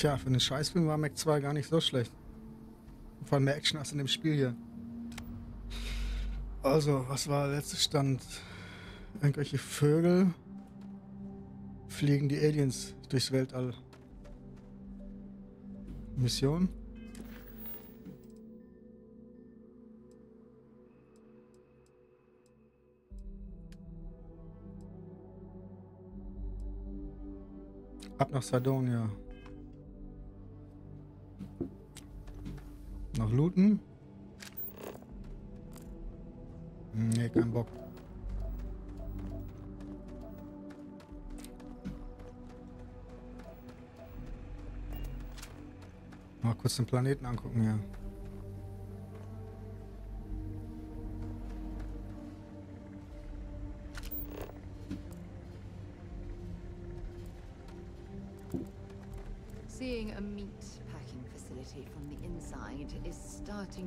Tja, für einen Scheißfilm war Mac 2 gar nicht so schlecht. Vor allem mehr Action als in dem Spiel hier. Also, was war der letzte Stand? Irgendwelche Vögel fliegen die Aliens durchs Weltall. Mission? Ab nach Sardonia. Nach Looten? Nee, kein Bock. Mal kurz den Planeten angucken, ja.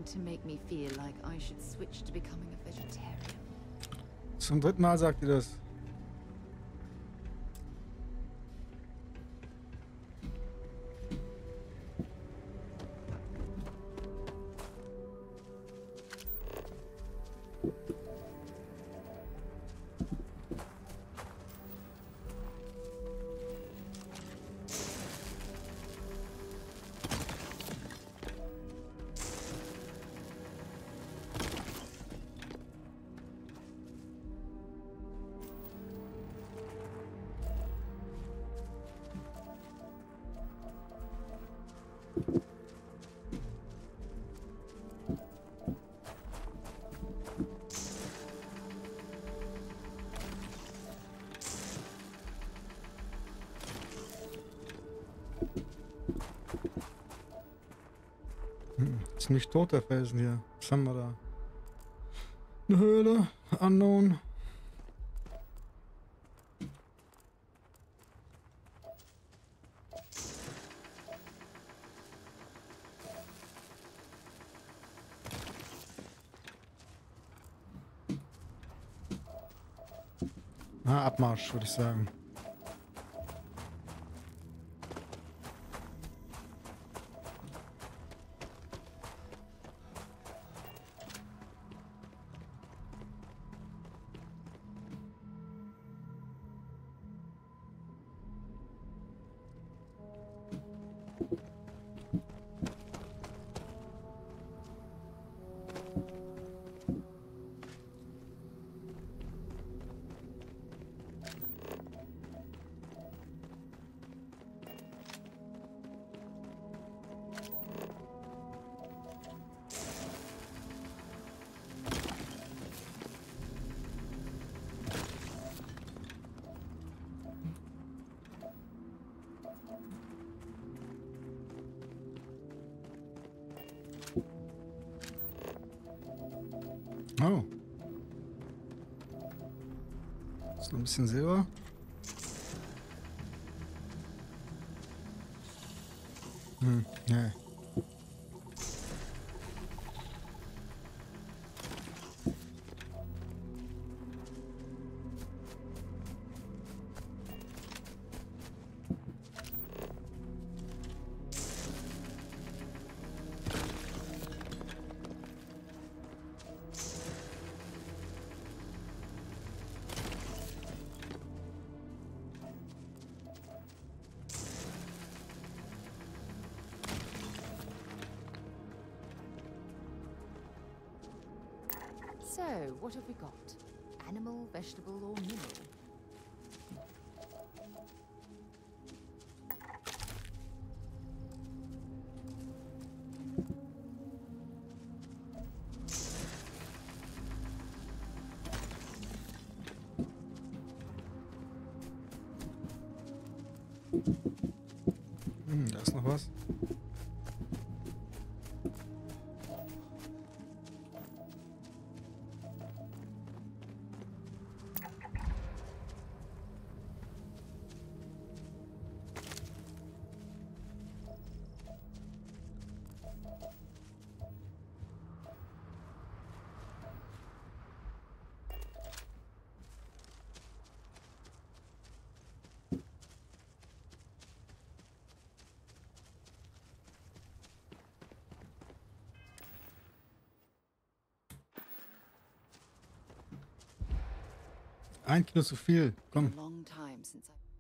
To make me feel like I should switch to becoming a vegetarian. Zum dritten Mal sagt ihr das. Ziemlich toter Felsen hier. Was haben wir da? Eine Höhle. Unknown. Na, Abmarsch, würde ich sagen. Ein bisschen Silber. So, what have we got? Animal, vegetable, or mineral? Hm, da ist noch. Ein Kilo zu viel. Komm.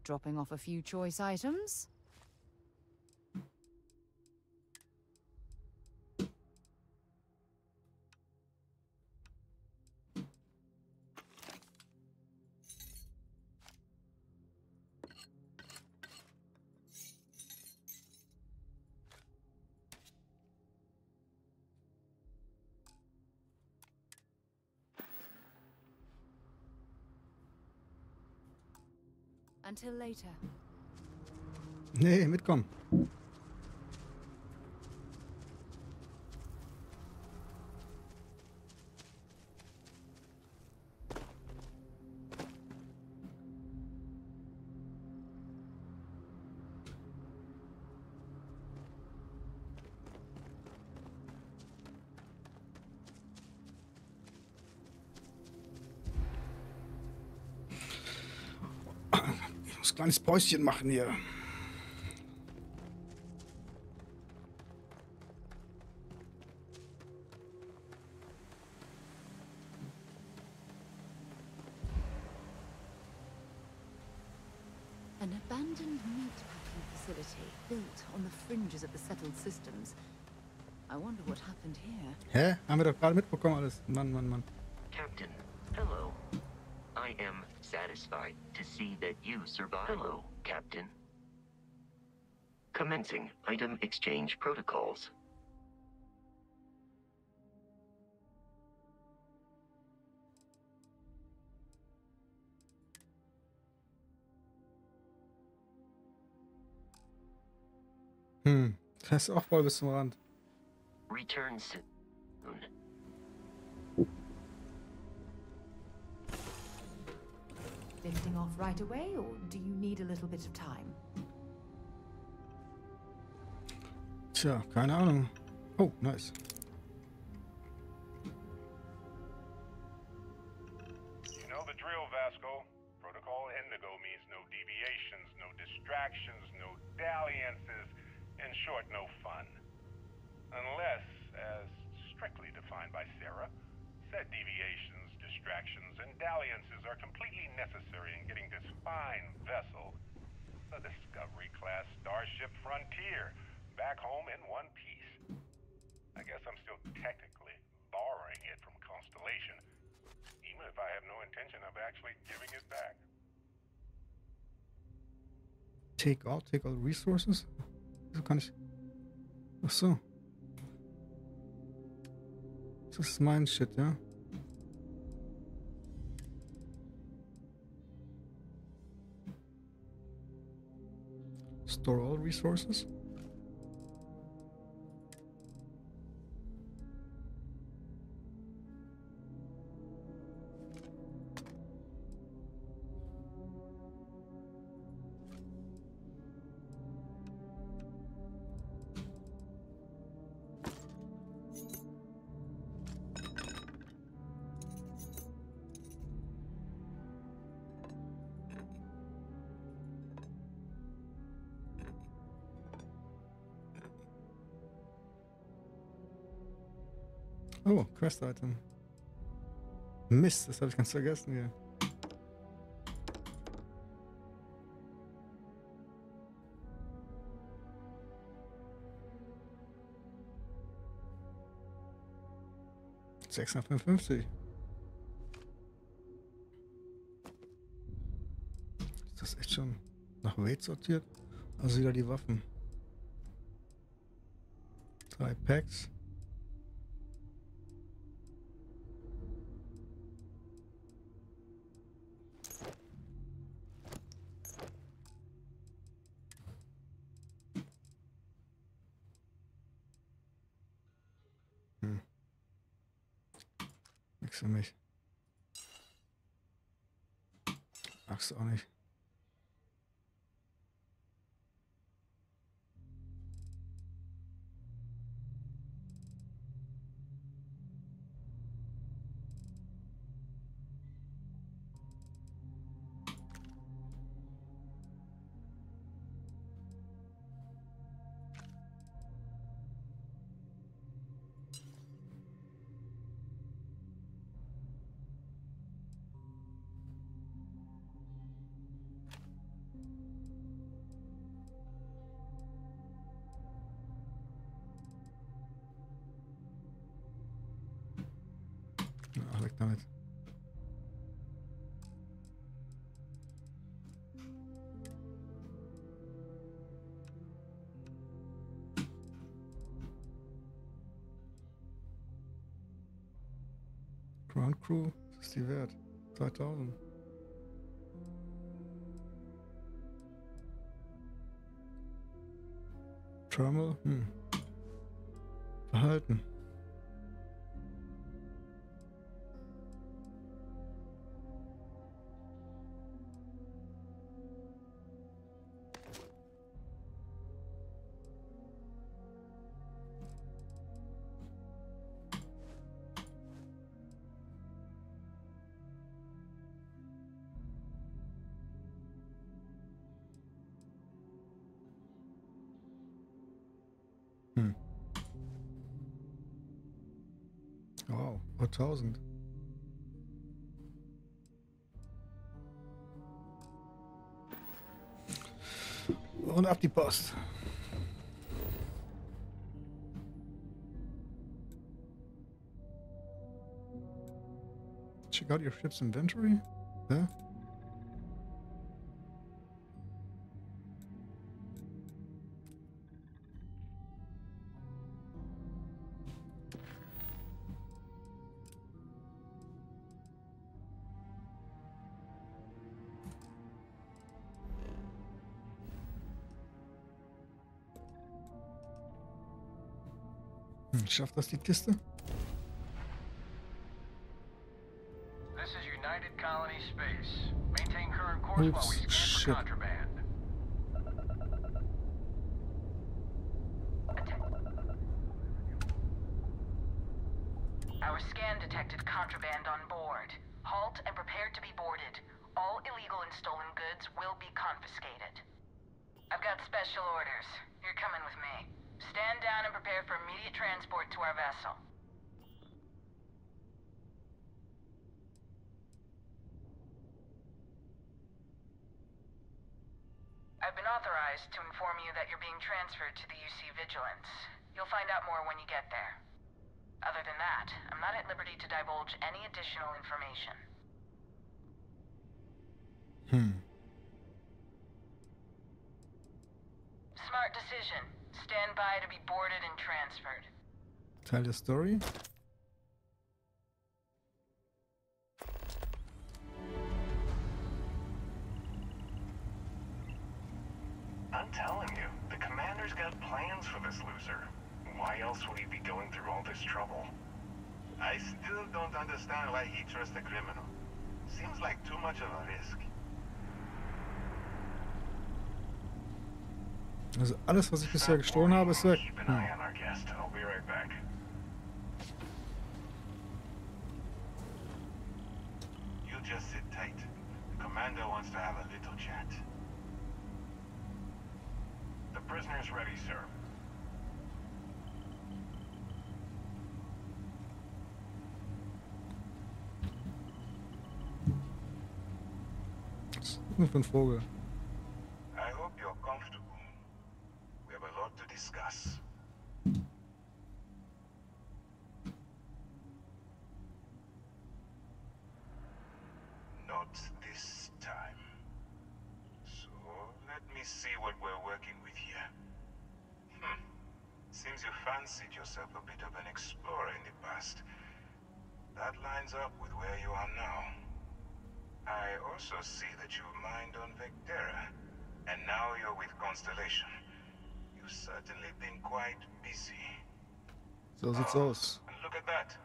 Dropping off a few choice items. Until later. Nee, mitkommen. Kleines Päuschen machen hier. An abandoned meatpacking facility built on the fringes of the settled systems. I wonder what happened here. Hä? Haben wir doch gerade mitbekommen alles. Mann, Mann, Mann. Satisfied to see that you survived. Hello, Captain. Commencing item exchange protocols. Hm. Das ist auch voll bis zum Rand. Return soon. Lifting off right away, or do you need a little bit of time? Tja, keine Ahnung. Oh, nice. You know the drill, Vasco. Protocol Indigo means no deviations, no distractions, no dalliances, in short, no fun. Unless, as strictly defined by Sarah, said deviations, distractions, and dalliances are completely necessary in getting this fine vessel, the Discovery class Starship Frontier, back home in one piece. I guess I'm still technically borrowing it from Constellation, even if I have no intention of actually giving it back. Take all, take all resources? Ich. Ach oh, so. Das ist mein Shit, ja? Store all resources? Quest-Item. Mist, das habe ich ganz vergessen hier. Sechshundertfünfundfünfzig. Ist das echt schon nach Weight sortiert? Also wieder die Waffen. Drei Packs. Crew, was ist die wert? 3000. Terminal, hm. Verhalten. 5000. Und ab die Post. Check out your ship's inventory. There. Hm, Schafft das die Kiste? This is United Colony Space. Maintain current course while we Oops, scan shit. for contraband. Der Story. I'm telling you, the commander's got plans for this loser. Why else would he be going through all this trouble? I still don't understand why he trusts a criminal. Seems like too much of a risk. Also alles, was ich bisher gestohlen habe, ist weg. Hm. eye on our guest. I'll be right back. You just sit tight. The commander wants to have a little chat. The prisoner's ready, sir. Was ist denn für ein Vogel? I hope you're comfortable. We have a lot to discuss. Not this time. So, let me see what we're working with here. Hmm. Seems you fancied yourself a bit of an explorer in the past. That lines up with where you are now. I also see that you mined on Vectera, and now you're with Constellation. You've certainly been quite busy. So sieht's aus. And look at that.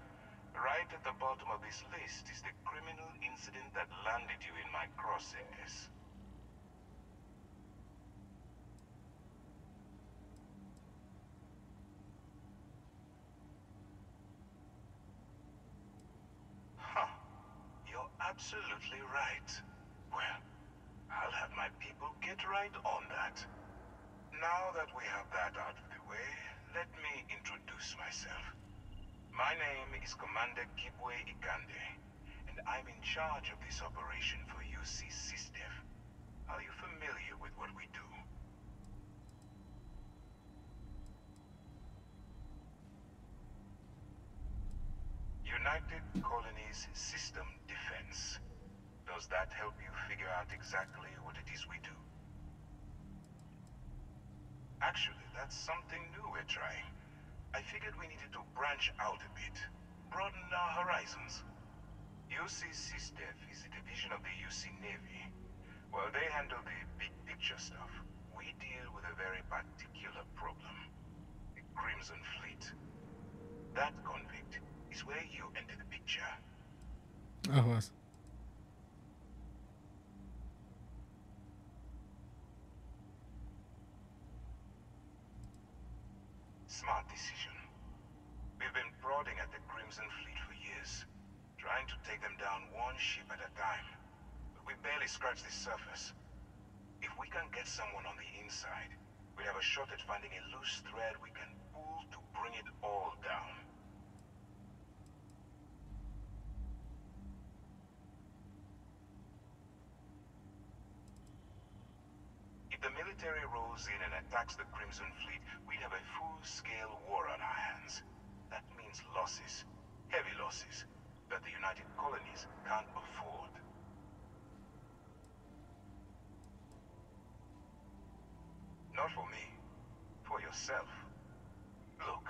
Right at the bottom of this list is the criminal incident that landed you in my crosshairs. Huh. You're absolutely right. Well, I'll have my people get right on that. Now that we have that out of the way, let me introduce myself. My name is Commander Kibwe Ikande, and I'm in charge of this operation for UC SysDef. Are you familiar with what we do? United Colonies System Defense. Does that help you figure out exactly what it is we do? Actually, that's something new we're trying. I figured we needed to branch out a bit, broaden our horizons. UC SysDef is a division of the UC Navy. While they handle the big picture stuff, we deal with a very particular problem. The Crimson Fleet. That convict is where you enter the picture. Ach was. Smart decision. We've been prodding at the Crimson Fleet trying to take them down one ship at a time. But we barely scratched the surface. If we can get someone on the inside, we have a shot at finding a loose thread we can pull to bring it all down. If the military rolls in and attacks the Crimson Fleet, we'd have a full-scale war on our hands. That means losses. Heavy losses. That the United Colonies can't afford. Not for me. For yourself. Look,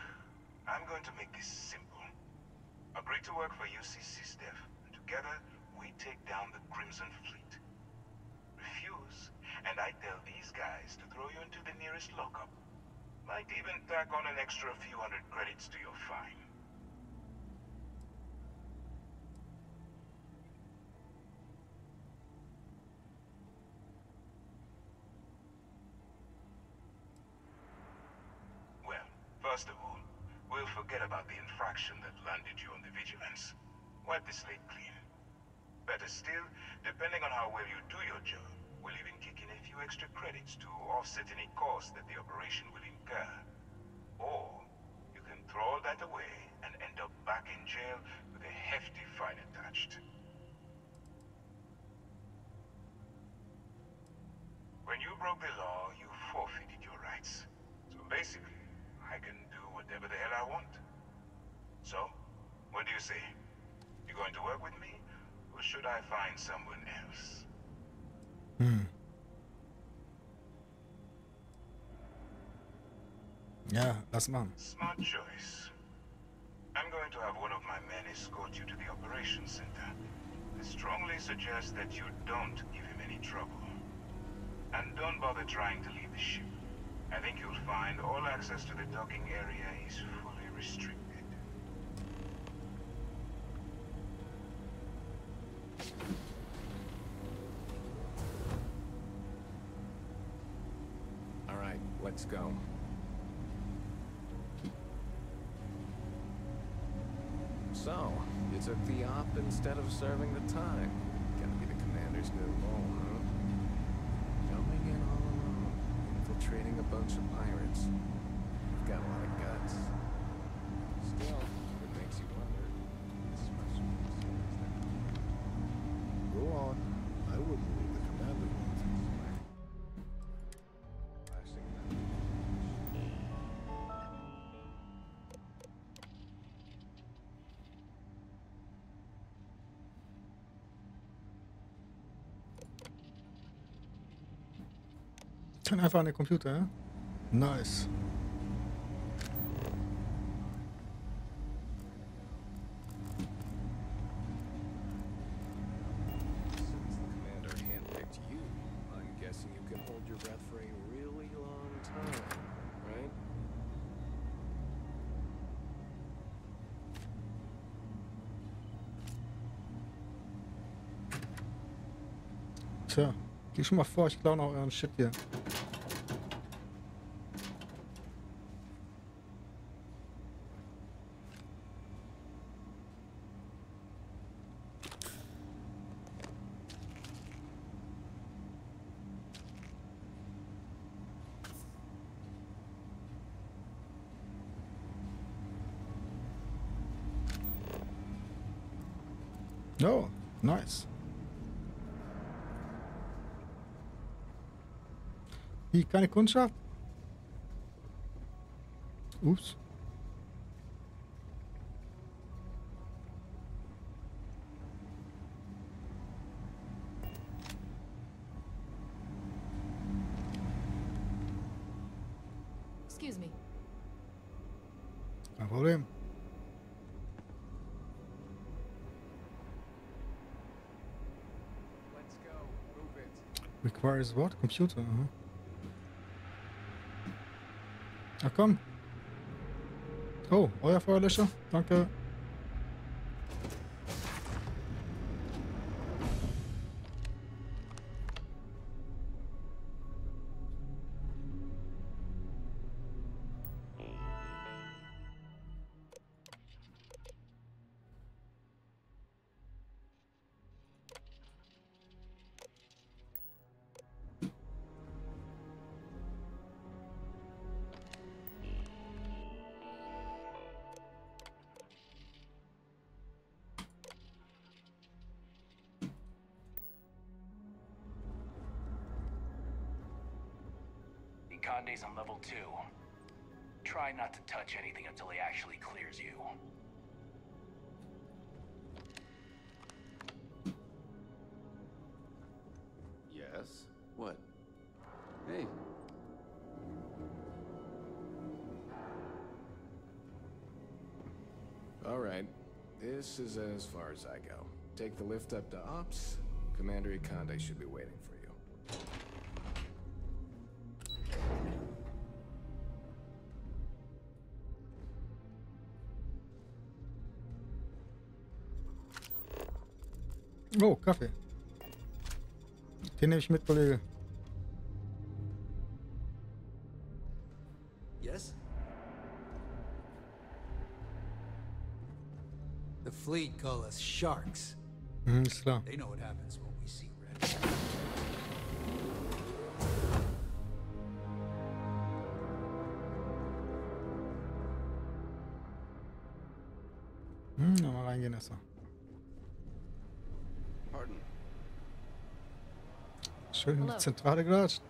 I'm going to make this simple. Agree to work for UC SysDef, and together we take down the Crimson Fleet. Refuse, and I tell these guys to throw you into the nearest lockup. Might even tack on an extra few hundred credits to your fine. Well, first of all, we'll forget about the infraction that landed you on the Vigilance. Wipe the slate clean. Better still, depending on how well you do your job, we'll even kick in a few extra credits to offset any cost that the operation will incur. Or, you can throw all that away and end up back in jail with a hefty fine attached. When you broke the law, you forfeited your rights. So basically, whatever the hell I want. So, what do you say? You going to work with me? Or should I find someone else? Hm. Ja, lass machen. Smart choice. I'm going to have one of my men escort you to the operations center. I strongly suggest that you don't give him any trouble. And don't bother trying to leave the ship. I think you'll find all access to the docking area is fully restricted. All right, let's go. So, you took the op instead of serving the time. Gotta be the commander's new huh? Jumping in all alone, infiltrating a bunch of pirates. Kann einfach an den Computer, ja? Nice. Since the commander handpicked you, I'm guessing you can hold your breath for a really long time, right? Tja, geh schon mal vor, ich klaue noch euren Shit hier. Can keine Kundschaft? Ups. Excuse me. Kein Problem. Requires what? Computer, uh -huh. Komm. Oh, euer Feuerlöscher. Danke. Is as far as I go. Take the lift up to Ops. Commander Ikande should be waiting for you. Oh, Kaffee. Den nehme ich mit, Kollege. Fleet call us sharks. Mhm, ist. They know what happens when we see red. Hm, nochmal reingehen erstmal. Pardon. Schön in die Hello. Zentrale gelatscht.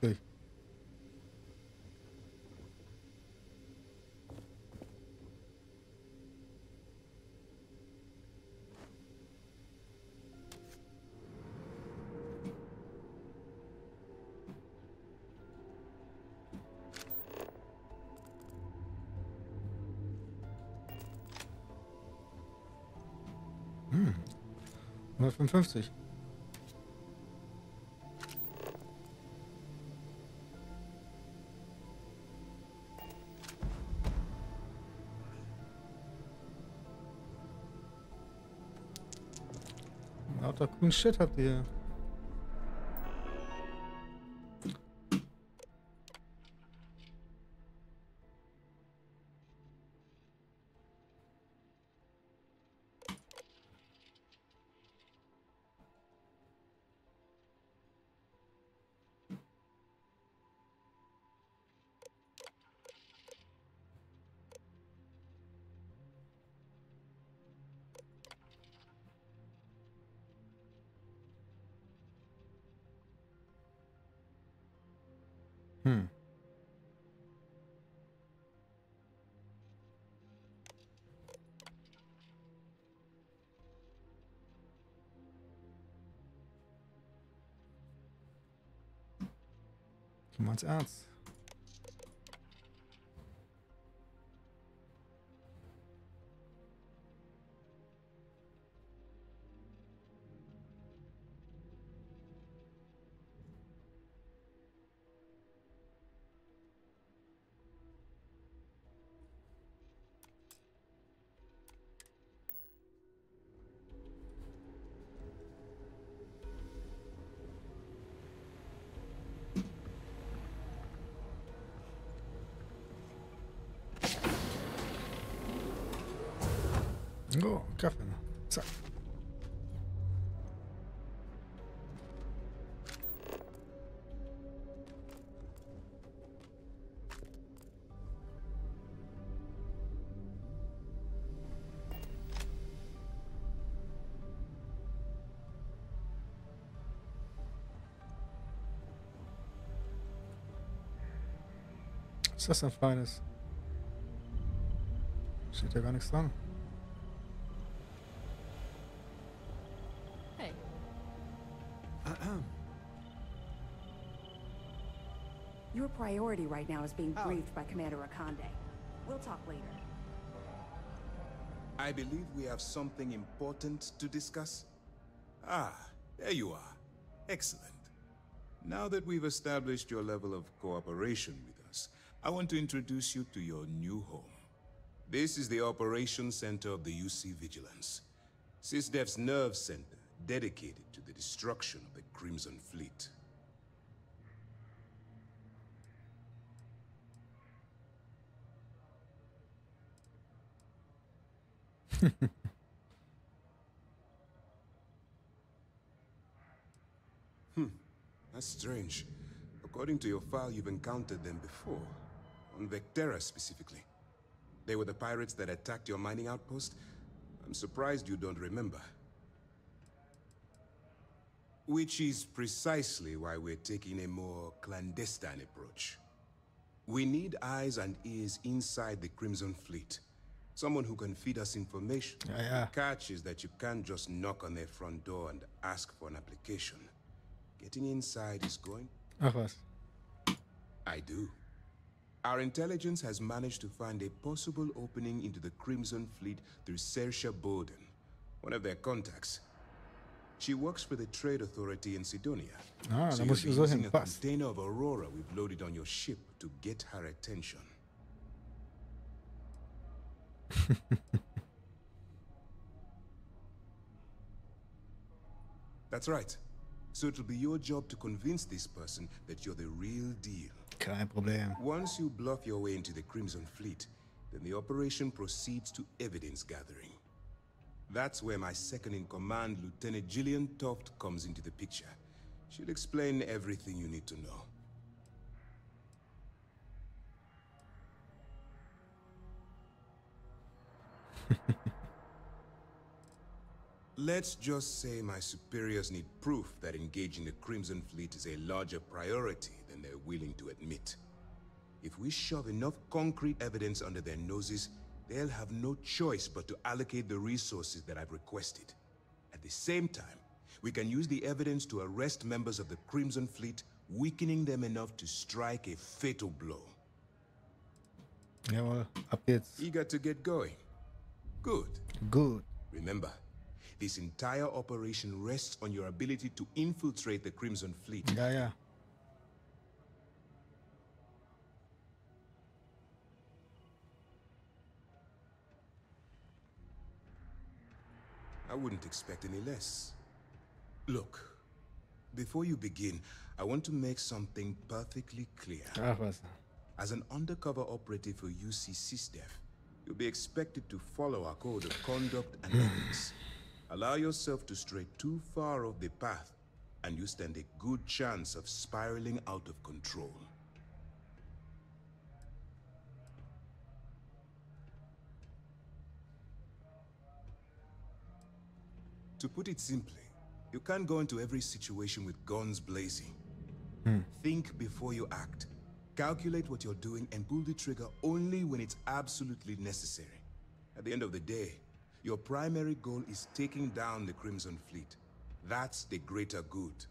Gemütlich. Hm. 155. Shit habt ihr. Du meinst Oh, Kaffee. Zack. Was ist das denn Feines? Steht ja gar nichts dran. Priority right now is being Oh. briefed by Commander Ikande. We'll talk later. I believe we have something important to discuss. Ah, there you are. Excellent. Now that we've established your level of cooperation with us, I want to introduce you to your new home. This is the Operation Center of the UC Vigilance, SysDef's nerve center dedicated to the destruction of the Crimson Fleet. Hmm, that's strange. According to your file, you've encountered them before. On Vectera specifically. They were the pirates that attacked your mining outpost? I'm surprised you don't remember. Which is precisely why we're taking a more clandestine approach. We need eyes and ears inside the Crimson Fleet. Someone who can feed us information. Ja, ja. The catch is that you can't just knock on their front door and ask for an application. Getting inside is going... Ach was. I do. Our intelligence has managed to find a possible opening into the Crimson Fleet through Sersha Bowden, one of their contacts. She works for the Trade Authority in Cydonia. Ah, so da you'll muss be ich so using a container of Aurora we've loaded on your ship to get her attention. That's right. So it'll be your job to convince this person that you're the real deal. Kein Problem. Once you bluff your way into the Crimson Fleet, then the operation proceeds to evidence gathering. That's where my second in command, Lieutenant Gillian Toft, comes into the picture. She'll explain everything you need to know. Let's just say my superiors need proof that engaging the Crimson Fleet is a larger priority than they're willing to admit. If we shove enough concrete evidence under their noses, they'll have no choice but to allocate the resources that I've requested. At the same time, we can use the evidence to arrest members of the Crimson Fleet, weakening them enough to strike a fatal blow. Jawohl, ab jetzt. Eager to get going? Good. Good. Remember, this entire operation rests on your ability to infiltrate the Crimson Fleet. Yeah, yeah. I wouldn't expect any less. Look, before you begin, I want to make something perfectly clear. As an undercover operative for UC SysDef, you'll be expected to follow our code of conduct and ethics. Allow yourself to stray too far off the path, and you stand a good chance of spiraling out of control. To put it simply, you can't go into every situation with guns blazing. Hmm. Think before you act. Calculate what you're doing and pull the trigger only when it's absolutely necessary. At the end of the day, your primary goal is taking down the Crimson Fleet. That's the greater good.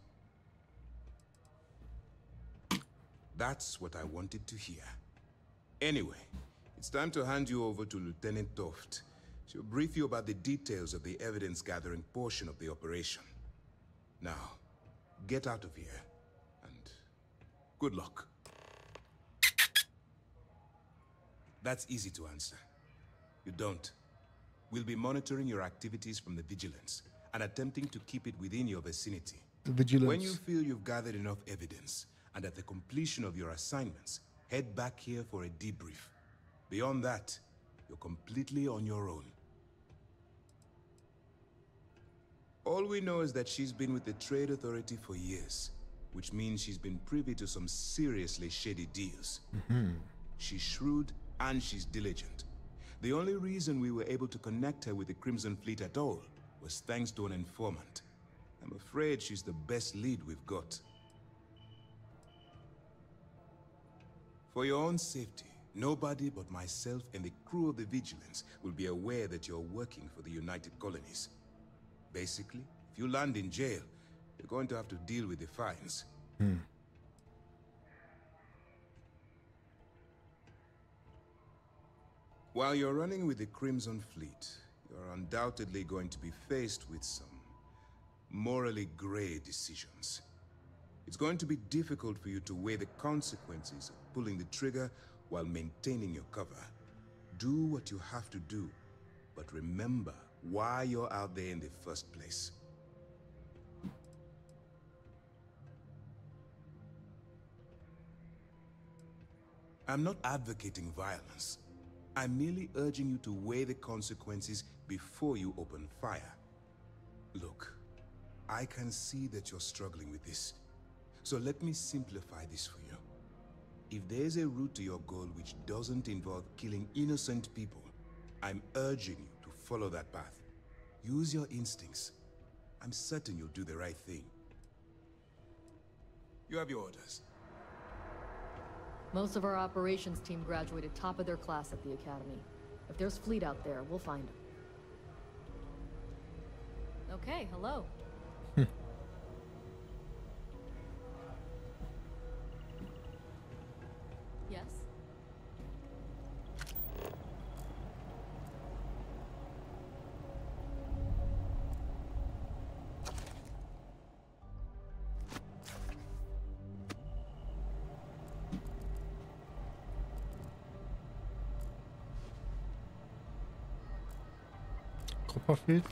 That's what I wanted to hear. Anyway, it's time to hand you over to Lieutenant Toft. She'll brief you about the details of the evidence-gathering portion of the operation. Now, get out of here, and good luck. That's easy to answer. You don't. We'll be monitoring your activities from the Vigilance and attempting to keep it within your vicinity. The Vigilance. When you feel you've gathered enough evidence, and at the completion of your assignments, head back here for a debrief. Beyond that, you're completely on your own. All we know is that she's been with the Trade Authority for years, which means she's been privy to some seriously shady deals. Mhm. She's shrewd and she's diligent. The only reason we were able to connect her with the Crimson Fleet at all was thanks to an informant. I'm afraid she's the best lead we've got. For your own safety, nobody but myself and the crew of the Vigilance will be aware that you're working for the United Colonies. Basically, if you land in jail, you're going to have to deal with the fines. Hmm. While you're running with the Crimson Fleet, you're undoubtedly going to be faced with some morally gray decisions. It's going to be difficult for you to weigh the consequences of pulling the trigger while maintaining your cover. Do what you have to do, but remember why you're out there in the first place. I'm not advocating violence. I'm merely urging you to weigh the consequences before you open fire. Look, I can see that you're struggling with this. So let me simplify this for you. If there's a route to your goal which doesn't involve killing innocent people, I'm urging you to follow that path. Use your instincts. I'm certain you'll do the right thing. You have your orders. Most of our operations team graduated top of their class at the academy. If there's fleet out there, we'll find them. Okay, hello. Trupperfeld.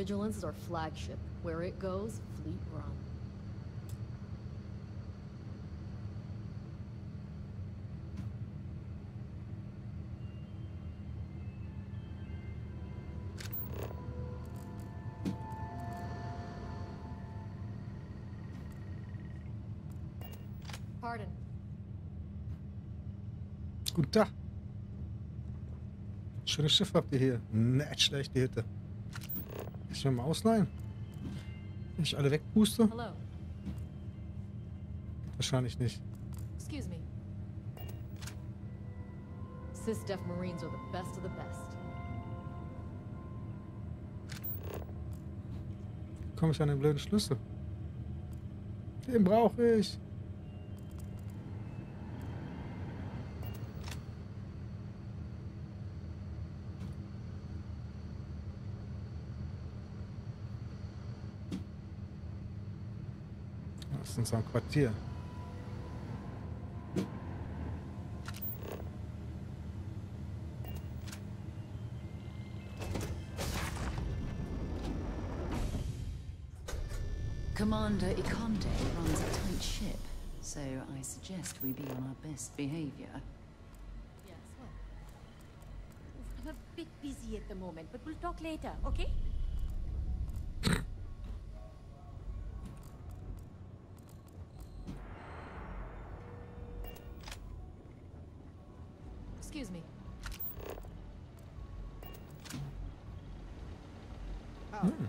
Vigilance is our flagship. Where it goes, Fleet Run. Pardon. Guten Tag. Schönes er Schiff habt ihr hier. Nicht schlecht, die eh, Hütte. Ich mir mal ausleihen. Wenn ich alle wegpuste? Hello. Wahrscheinlich nicht. Excuse me. SysDef Marines are the best of the best. Komme ich an den blöden Schlüssel? Den brauche ich. Das ist unser Quartier. Commander Ikande runs a tight ship, so I suggest we be on our best behavior. Yes, what? I'm a bit busy at the moment, but we'll talk later, okay? Excuse me. Hm.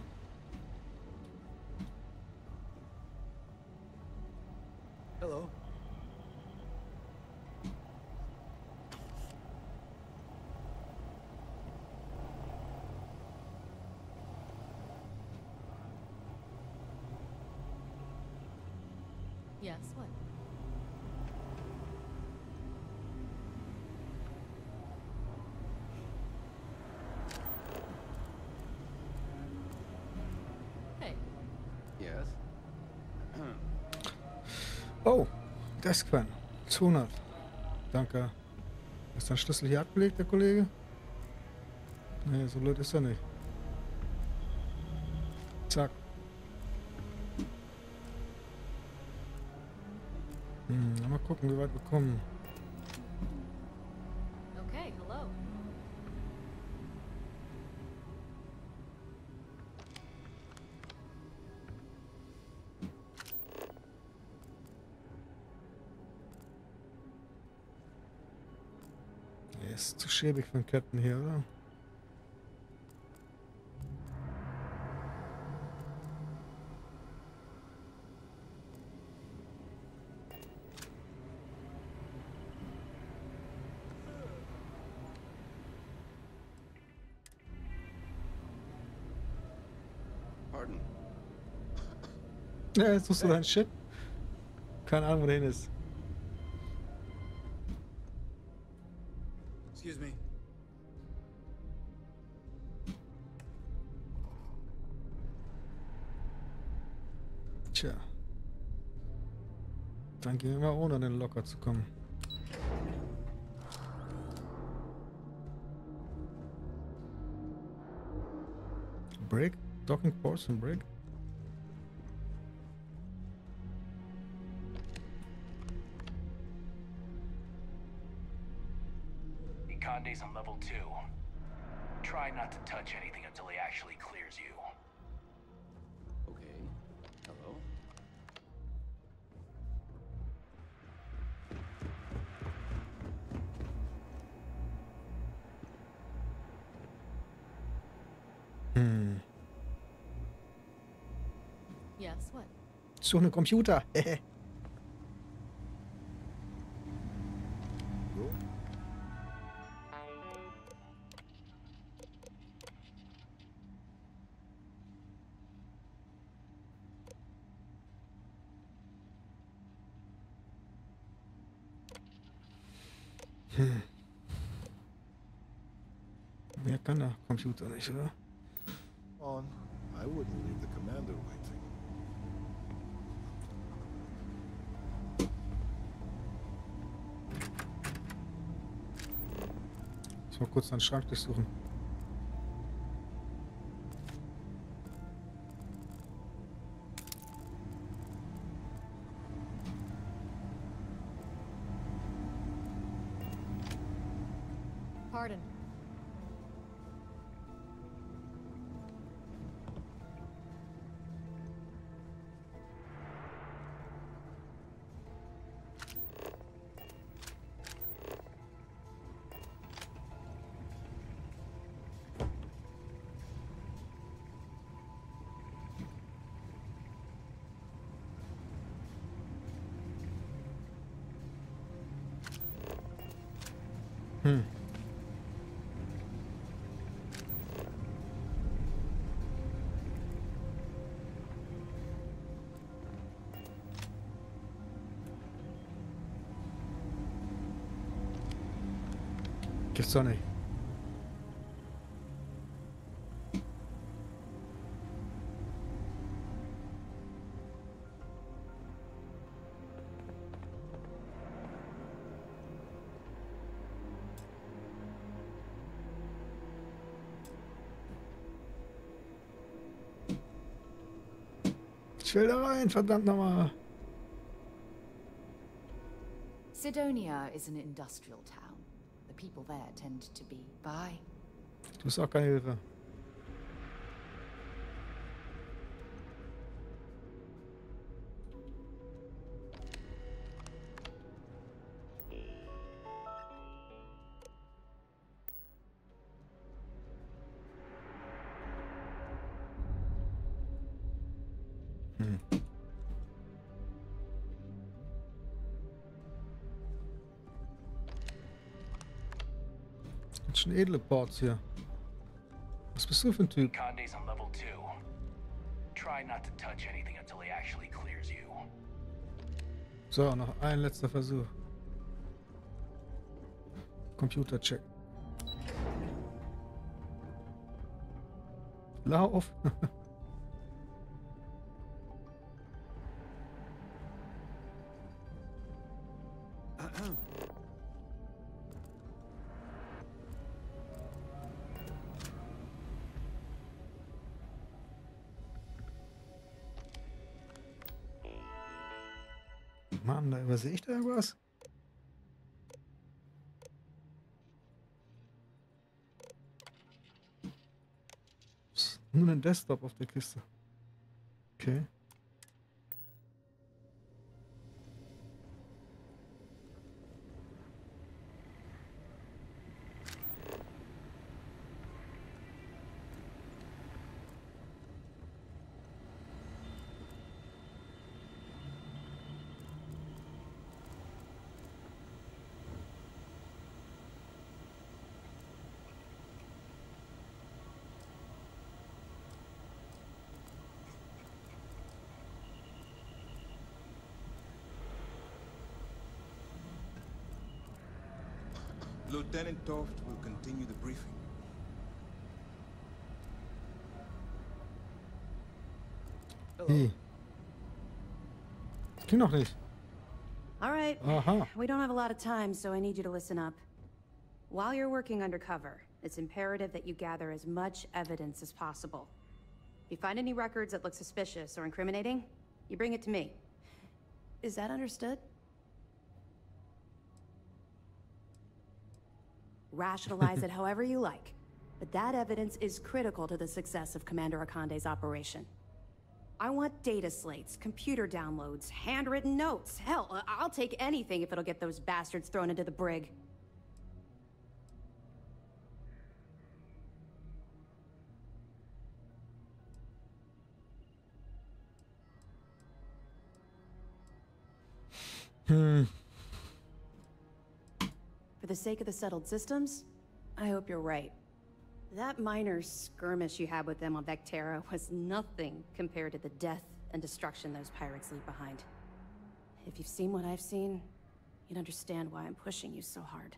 Hello. Yes, what? Yes? Oh, Deskpan. 200. Danke. Ist dein Schlüssel hier abgelegt, der Kollege? Nee, so blöd ist er nicht. Zack. Hm, mal gucken, wie weit wir kommen. Schäbig den Captain hier, oder? Pardon. Ja, jetzt suchst du deinen Shit. Keine Ahnung, wo der hin ist. Tja. Dann gehen wir mal ohne den Locker zu kommen. Break? Docking ports and break? Eine Computer. Mehr kann der Computer nicht, oder? On. I wouldn't leave the commander waiting. Ich mal kurz einen Schrank durchsuchen. Gibt's doch. Ich will da rein, verdammt nochmal. Sidonia is an industrial town. People there tend to be by. Du auch keine Hilfe. Schon edle Ports hier. Was bist du für ein Typ? Ikande's on level two. Try not to touch anything until he actually clears you. So, noch ein letzter Versuch. Computer-Check. Lauf! Desktop auf der Kiste. Lieutenant Toft will continue the briefing. Wie? Das klingt noch nicht. All right. Aha. We don't have a lot of time, so I need you to listen up. While you're working undercover, it's imperative that you gather as much evidence as possible. If you find any records that look suspicious or incriminating, you bring it to me. Is that understood? Rationalize it however you like, but that evidence is critical to the success of Commander Ikande's operation. I want data slates, computer downloads, handwritten notes. Hell, I'll take anything if it'll get those bastards thrown into the brig. Hm. For the sake of the settled systems, I hope you're right. That minor skirmish you had with them on Vectera was nothing compared to the death and destruction those pirates leave behind. If you've seen what I've seen, you'd understand why I'm pushing you so hard.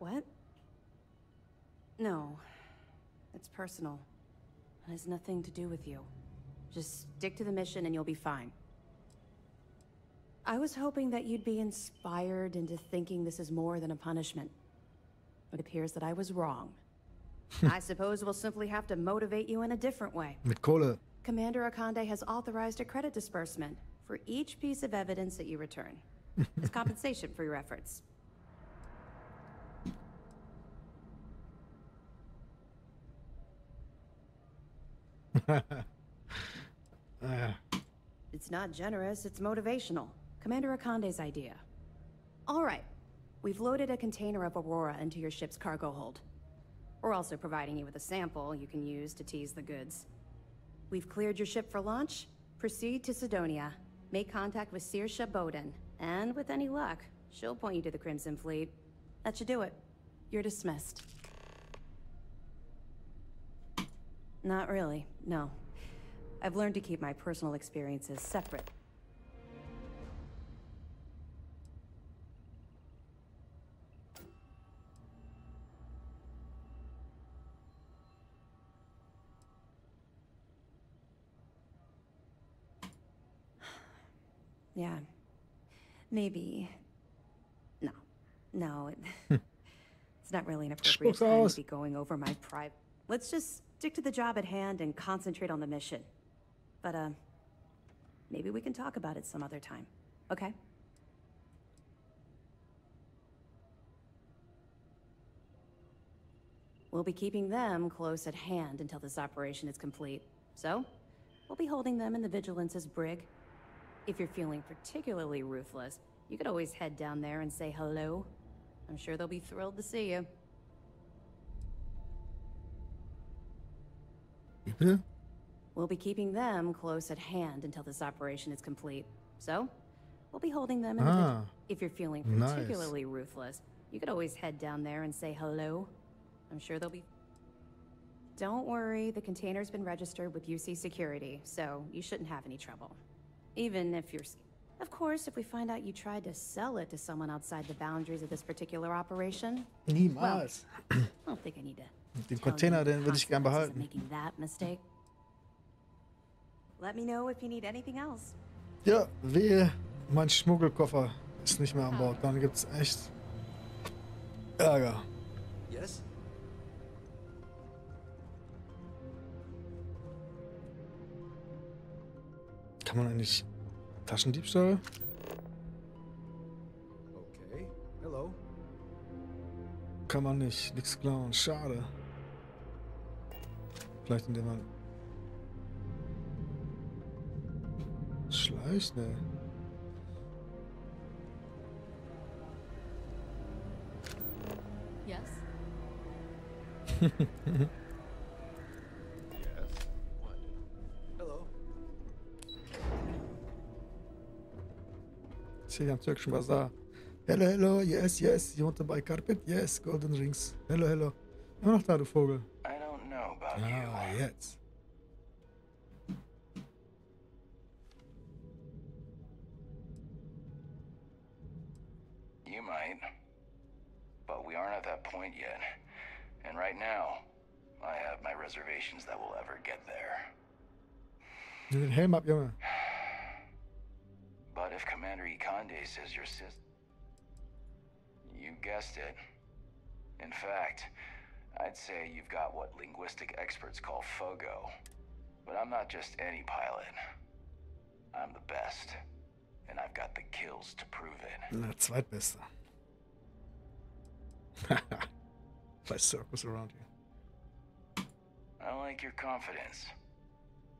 What? No. It's personal. It has nothing to do with you. Just stick to the mission and you'll be fine. I was hoping that you'd be inspired into thinking this is more than a punishment. But it appears that I was wrong. I suppose we'll simply have to motivate you in a different way. Kohle. Commander Ikande has authorized a credit disbursement for each piece of evidence that you return. As compensation for your efforts. Ah, It's not generous, it's motivational. Commander Ikande's idea. All right. We've loaded a container of Aurora into your ship's cargo hold. We're also providing you with a sample you can use to tease the goods. We've cleared your ship for launch. Proceed to Cydonia. Make contact with Sirsha Bowden. And with any luck, she'll point you to the Crimson Fleet. That should do it. You're dismissed. Not really, no. I've learned to keep my personal experiences separate. Yeah. Maybe. No. No. It, it's not really an appropriate time to be going over my private. Let's just stick to the job at hand and concentrate on the mission. But, uh, maybe we can talk about it some other time. Okay? We'll be keeping them close at hand until this operation is complete. So, we'll be holding them in the Vigilance's brig. If you're feeling particularly ruthless, you could always head down there and say hello. I'm sure they'll be thrilled to see you. Bitte? We'll be keeping them close at hand until this operation is complete. So, we'll be holding them Ah, If you're feeling nice. particularly ruthless, you could always head down there and say hello. I'm sure they'll be... Don't worry, the container's been registered with UC Security, so you shouldn't have any trouble. Even if you're... Of course, if we find out you tried to sell it to someone outside the boundaries of this particular operation... Niemals. I don't think I need to Den Container, den würde ich gern behalten. Making that mistake. Let me know if you need anything else. Ja, wehe, mein Schmuggelkoffer ist nicht mehr an Bord. Dann gibt's echt Ärger. Yes? Kann man eigentlich Taschendiebstahl? Okay. Hello. Kann man nicht. Nix klauen. Schade. Vielleicht indem man schleicht, ne? Yes? Hier am türkischen Bazar. Hello, hello, yes, yes. You want to buy carpet? Yes, golden rings. Hello, hello. Immer noch da, du Vogel. I Yes. You might. But we aren't at that point yet. And right now, I have my reservations that we'll ever get there. You can him up, yeah. But if Commander Ikande says your sis... You guessed it. In fact, I'd say you've got what linguistic experts call FOGO. But I'm not just any pilot. I'm the best. And I've got the kills to prove it. Na, zweitbester. Fly circles around you. I like your confidence.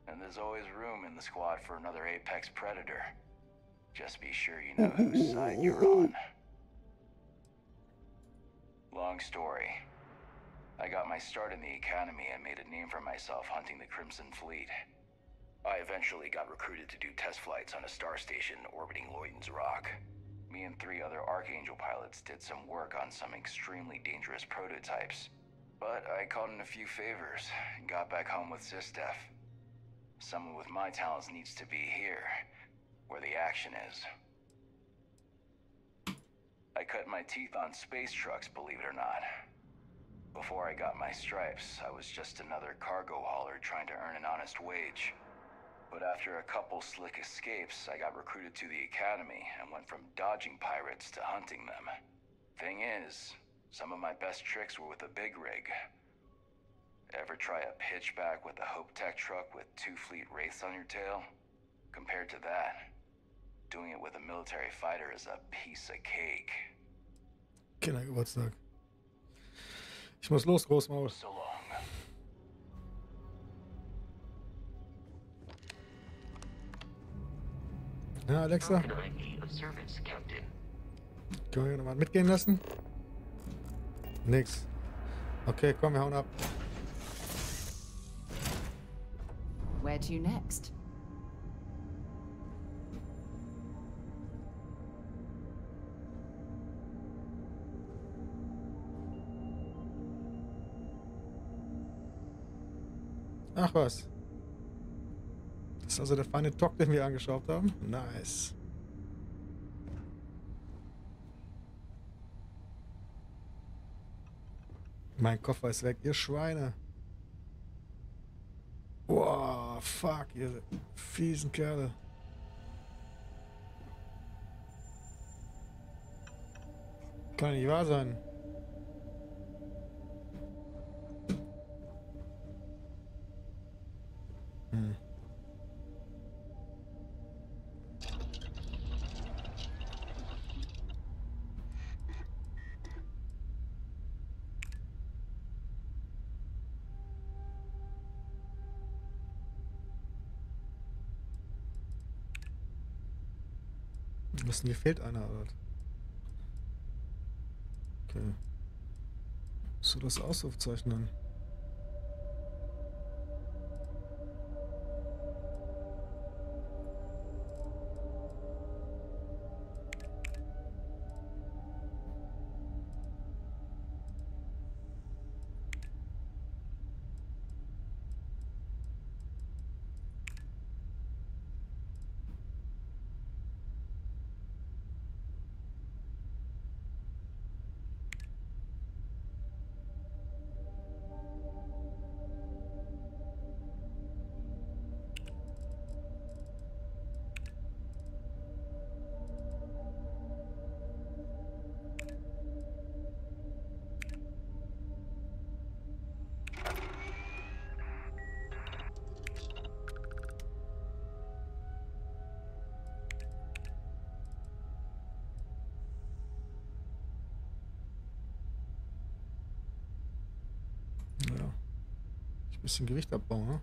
And there's always room in the squad for another Apex Predator. Just be sure you know whose side you're on. Long story. I got my start in the academy and made a name for myself hunting the Crimson Fleet. I eventually got recruited to do test flights on a star station orbiting Lloyd's Rock. Me and three other Archangel pilots did some work on some extremely dangerous prototypes. But I called in a few favors and got back home with SysDef. Someone with my talents needs to be here, where the action is. I cut my teeth on space trucks, believe it or not. Before I got my stripes, I was just another cargo hauler trying to earn an honest wage. But after a couple slick escapes, I got recruited to the academy and went from dodging pirates to hunting them. Thing is, some of my best tricks were with a big rig. Ever try a pitchback with a Hope Tech truck with two fleet wraiths on your tail? Compared to that, doing it with a military fighter is a piece of cake. Kindergeburtstag. Ich muss los, Großmaul. So long. Ja, Alexa, können wir hier nochmal mitgehen lassen? Nix. Okay, komm, wir hauen ab. Where to next? Ach was. Das ist also der feine Talk, den wir angeschaut haben. Nice. Mein Koffer ist weg, ihr Schweine. Boah, fuck, ihr fiesen Kerle. Kann nicht wahr sein. Was denn, hier fehlt einer, oder? Okay. So das Ausrufzeichen Ja. Bisschen Gewicht abbauen, ne?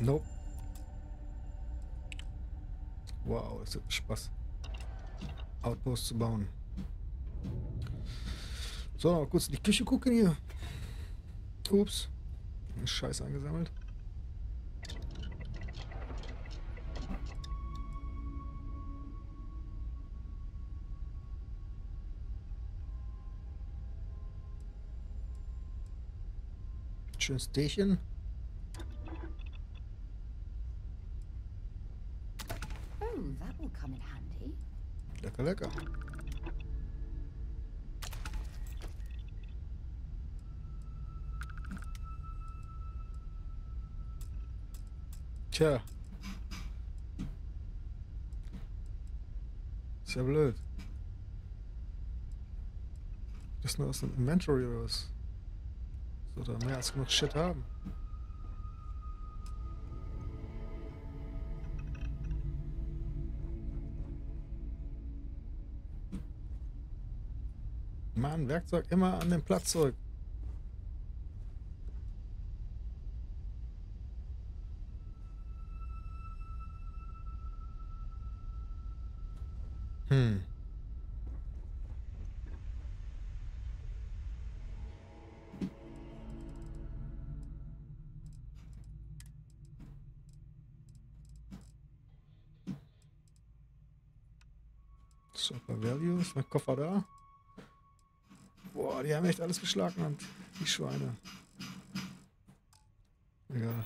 Nope. Wow, das hat Spaß. Outpost zu bauen. So, kurz in die Küche gucken hier. Ups. Scheiße angesammelt. Schön Stechen. Oh, that will come in handy. Lecker, lecker. Tja. Ist ja blöd. Das nur aus dem Inventory oder was? So, da mehr als genug Shit haben. Mann, Werkzeug immer an den Platz zurück. Mein Koffer da? Boah, die haben echt alles beschlagnahmt. Die Schweine. Egal.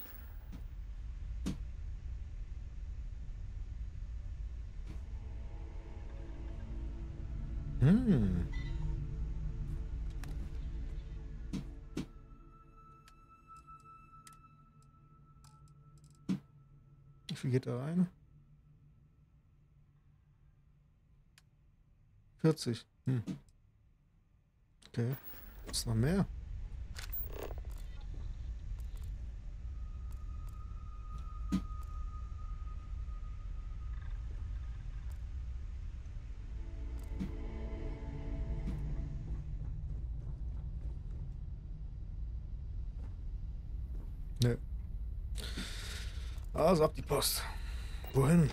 Hm. Wie geht da rein? 40. Hm. Okay. Ist noch mehr? Nö. Also ab die Post. Wohin?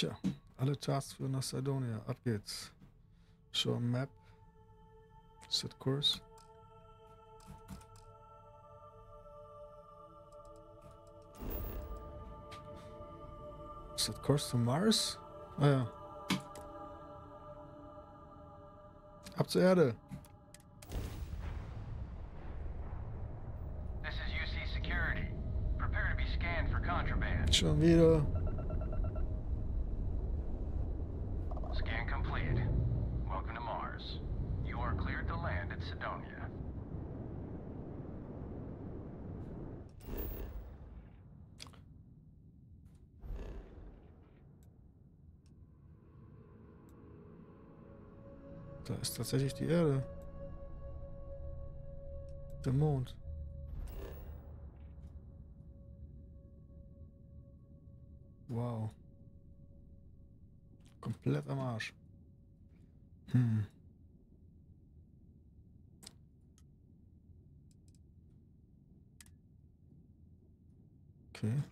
Tja, alle Tasks für nach Cydonia. Ab geht's. Show a map. Set course. Set course to Mars? Ah ja. Ab zur Erde. This is tatsächlich die Erde. Der Mond. Wow. Komplett am Arsch. Hm. Okay.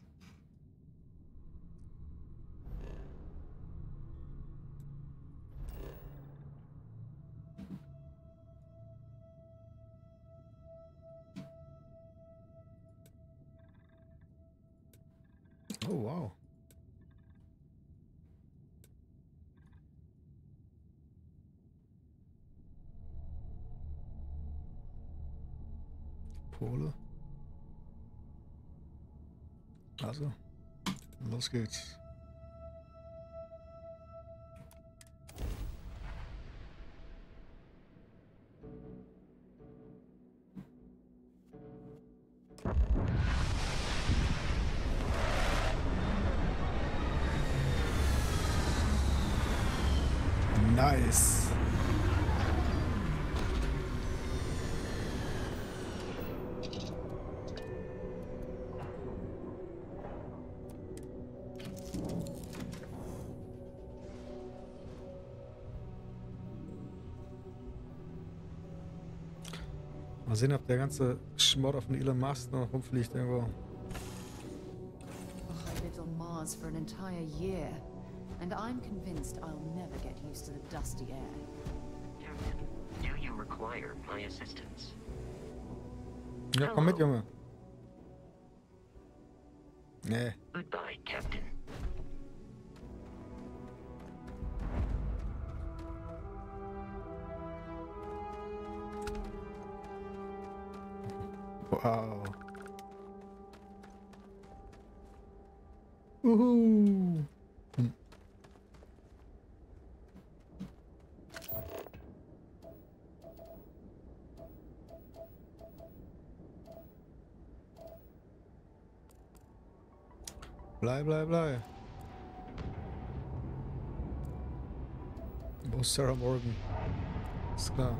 Also, los geht's. Mal sehen, ob der ganze Schmott auf den Elon Musk noch rumfliegt irgendwo. Oh, I lived on Mars for an entire year, and I'm convinced I'll never get used to the dusty air. Captain, do you require my assistance? Ja, komm mit, Junge. Nee. Blei, blei. Wo ist Sarah Morgan? Ist klar.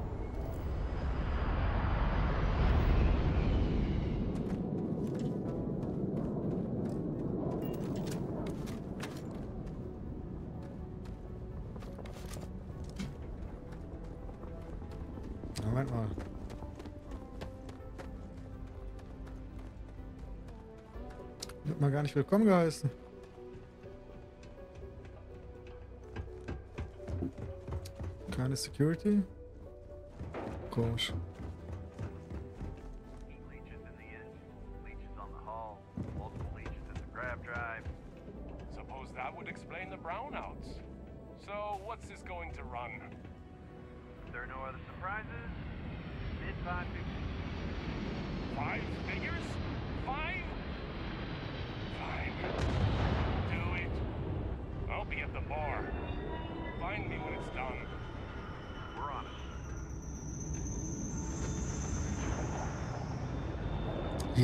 Moment mal. Wird mal gar nicht willkommen geheißen. Keine Security? Komisch.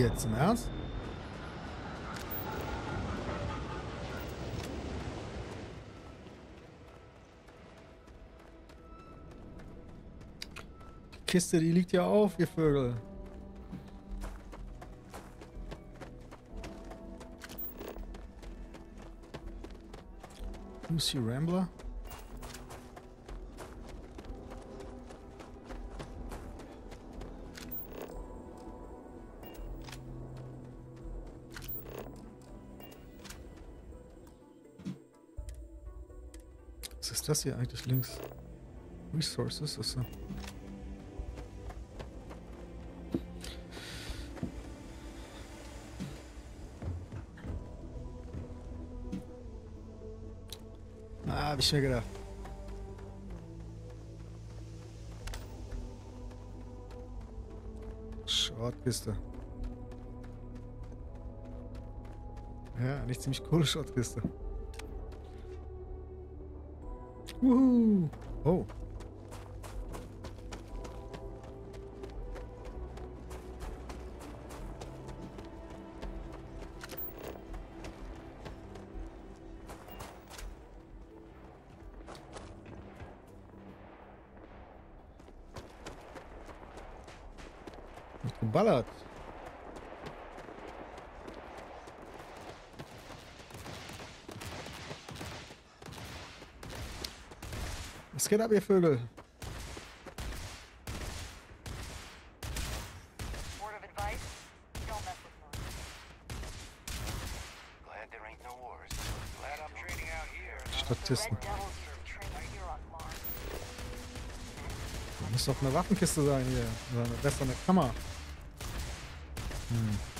Jetzt im Ernst? Die Kiste, die liegt ja auf, ihr Vögel. Lucy Rambler? Ist das hier eigentlich links? Resources, achso. Ah, hab ich mir gedacht. Schrottkiste. Ja, nicht ziemlich coole Schrottkiste. Wuhu. Oh. I'm trading out here. Statisten. Red Devils are trained here on Mars. Da muss doch eine Waffenkiste sein hier. Oder eine, besser eine Kammer. Hm.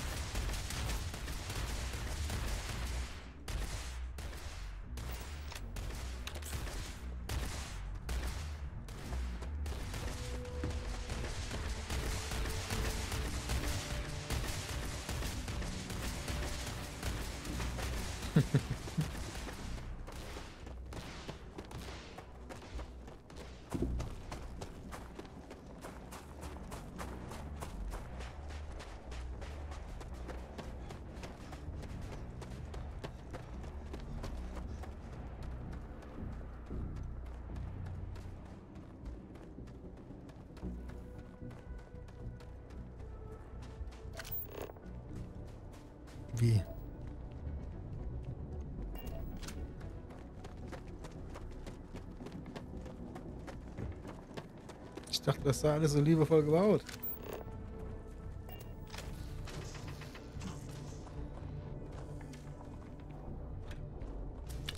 Das sei alles so liebevoll gebaut.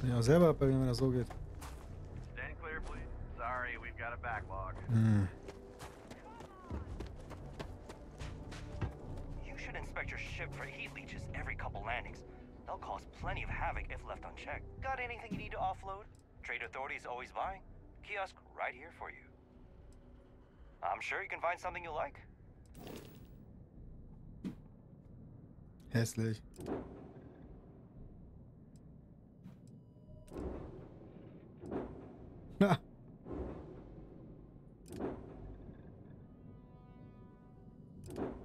ja selber reparieren, wenn das so geht. Stand clear, please. Sorry, we've got a backlog. Hm. You should inspect your ship for heat leeches every couple landings. They'll cause plenty of havoc if left unchecked. Got anything you need to offload? Trade authorities always buying. Kiosk right here for you. I'm sure you can find something you like. Hässlich. Na.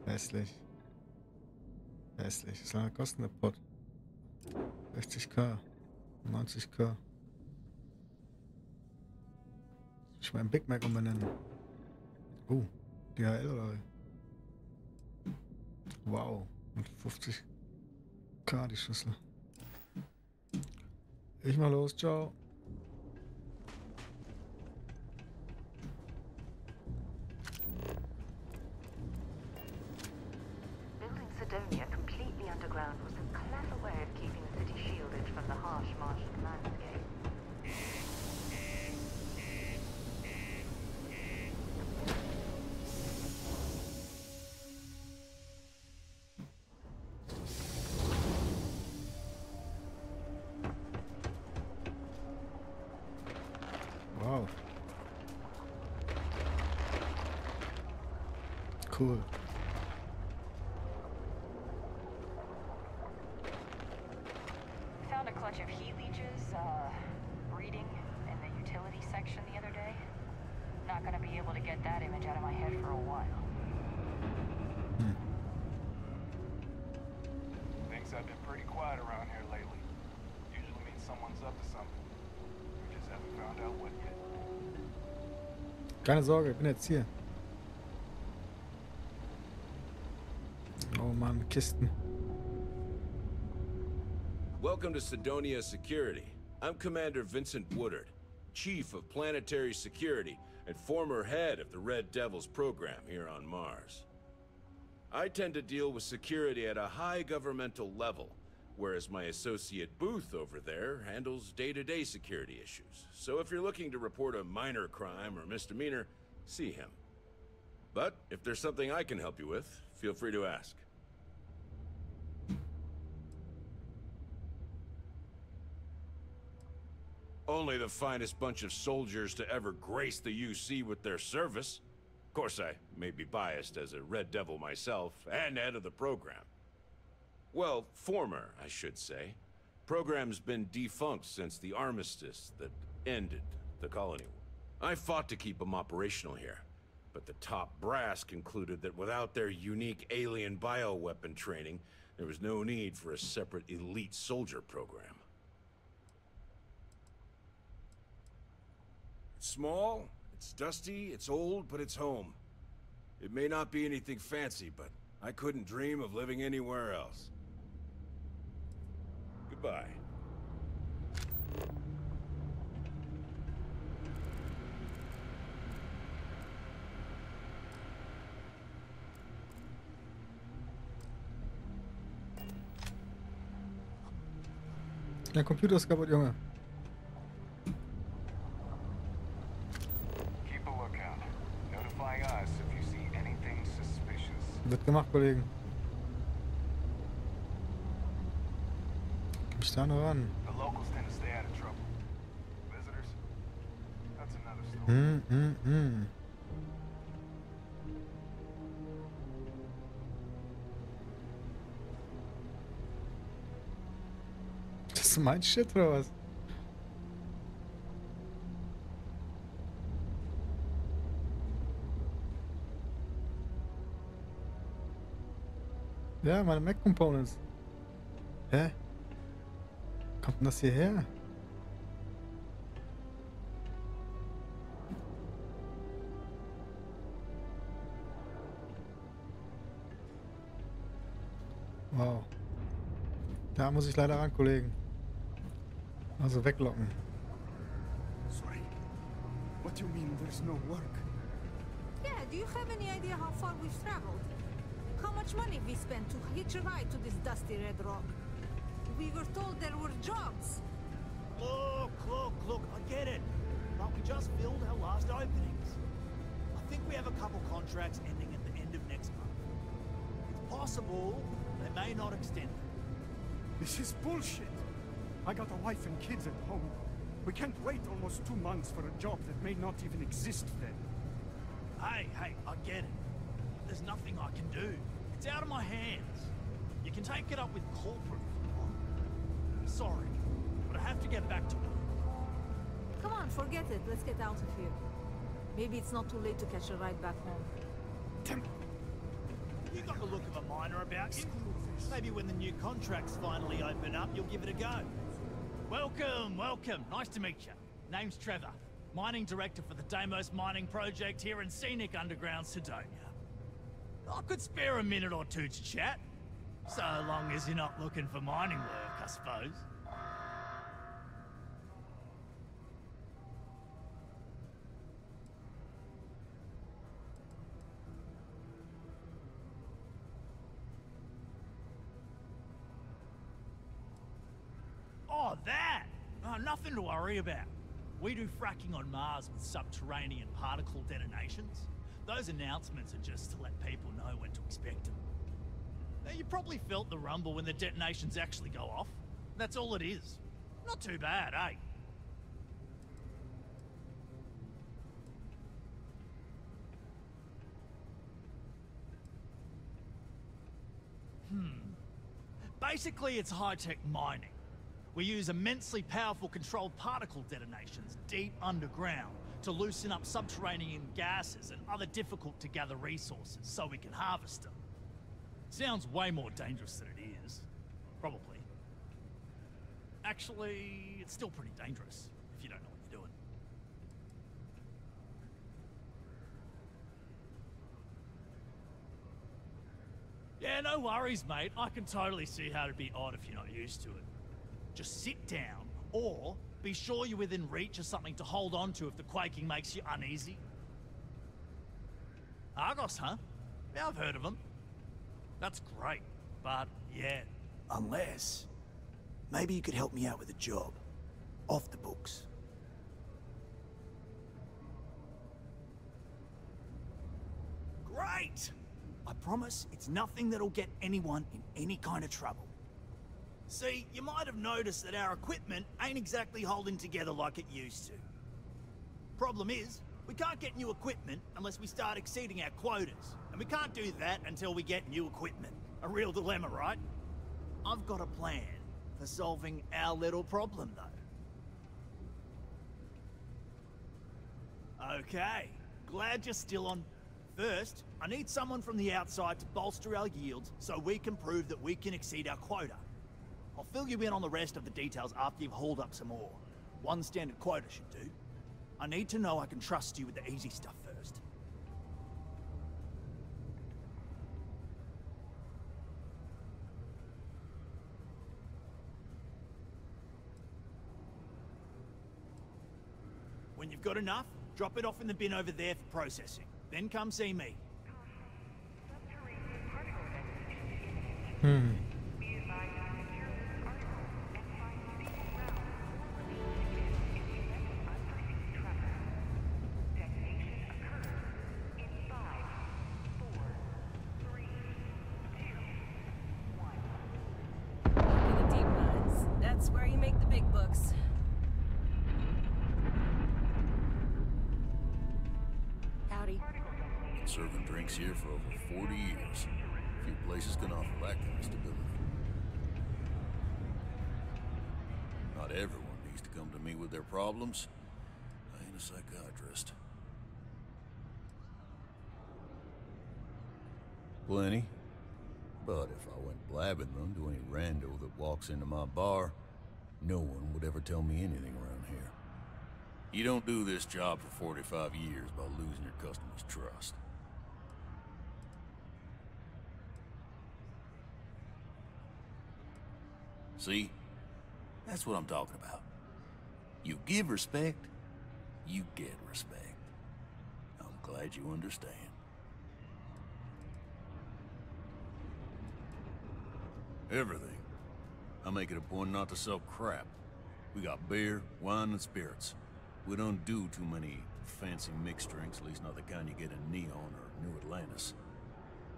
Hässlich. Hässlich. Was soll kostet der Pot? 60k. 90k. Ich mein Big Mac umbenennen. Oh, DHL oder? Wow. Mit 50k die Schüssel. Ich mal los, ciao. Keine Sorge, ich bin jetzt hier. Oh Mann, Kisten. Welcome to Cydonia Security. I'm Commander Vincent Woodard, Chief of Planetary Security and former head of the Red Devils program here on Mars. I tend to deal with security at a high governmental level, whereas my associate Booth over there handles day-to-day security issues. So if you're looking to report a minor crime or misdemeanor, see him. But if there's something I can help you with, feel free to ask. Only the finest bunch of soldiers to ever grace the UC with their service. Of course, I may be biased as a Red Devil myself, and head of the program. Well, former, I should say. Program's been defunct since the armistice that ended the colony. War. I fought to keep them operational here, but the top brass concluded that without their unique alien bioweapon training, there was no need for a separate elite soldier program. It's small, it's dusty, it's old, but it's home. It may not be anything fancy, but I couldn't dream of living anywhere else. Goodbye. Der Computer ist kaputt, Junge. Keep a lookout. Notify us if you see anything suspicious. Wird gemacht, Kollegen. That's another story. Hm, hm, hm. Das ist mein Shit oder was? Ja, meine Mac Components. Hä? Denn das hierher? Wow. Da muss ich leider ran, Kollegen. Also weglocken. Sorry. What do you mean there's no work? Yeah, do you have any idea how far we've traveled? How much money we spent to hitch a ride to this dusty red rock? We were told there were jobs. Look, look, look, I get it. But we just filled our last openings. I think we have a couple contracts ending at the end of next month. It's possible they may not extend them. This is bullshit. I got a wife and kids at home. We can't wait almost two months for a job that may not even exist then. Hey, hey, I get it. There's nothing I can do. It's out of my hands. You can take it up with corporate if you want. Sorry, but I have to get back to work. Come on, forget it. Let's get out of here. Maybe it's not too late to catch a ride back home. You got the look of a miner about you. Maybe when the new contracts finally open up, you'll give it a go. Welcome, welcome. Nice to meet you. Name's Trevor, mining director for the Deimos mining project here in scenic underground Cydonia. I could spare a minute or two to chat. So long as you're not looking for mining work, suppose. Oh, that! Oh, nothing to worry about. We do fracking on Mars with subterranean particle detonations. Those announcements are just to let people know when to expect them. Now, you probably felt the rumble when the detonations actually go off. That's all it is. Not too bad, eh? Hmm. Basically, it's high-tech mining. We use immensely powerful controlled particle detonations deep underground to loosen up subterranean gases and other difficult to gather resources so we can harvest them. Sounds way more dangerous than it is. Probably. Actually, it's still pretty dangerous if you don't know what you're doing. Yeah, no worries, mate. I can totally see how it'd be odd if you're not used to it. Just sit down, or be sure you're within reach of something to hold on to if the quaking makes you uneasy. Argos, huh? Yeah, I've heard of them. That's great, but yeah. Unless... Maybe you could help me out with a job. Off the books. Great! I promise it's nothing that'll get anyone in any kind of trouble. See, you might have noticed that our equipment ain't exactly holding together like it used to. Problem is, we can't get new equipment unless we start exceeding our quotas. And we can't do that until we get new equipment. A real dilemma, right? I've got a plan for solving our little problem, though. Okay, glad you're still on. First, I need someone from the outside to bolster our yields so we can prove that we can exceed our quota. I'll fill you in on the rest of the details after you've hauled up some more. One standard quota should do. I need to know I can trust you with the easy stuff first. When you've got enough, drop it off in the bin over there for processing. Then come see me. Hmm. Walks into my bar, no one would ever tell me anything around here. You don't do this job for 45 years by losing your customers' trust. See? That's what I'm talking about. You give respect, you get respect. I'm glad you understand. Everything. I make it a point not to sell crap. We got beer, wine, and spirits. We don't do too many fancy mixed drinks, at least not the kind you get in Neon or New Atlantis.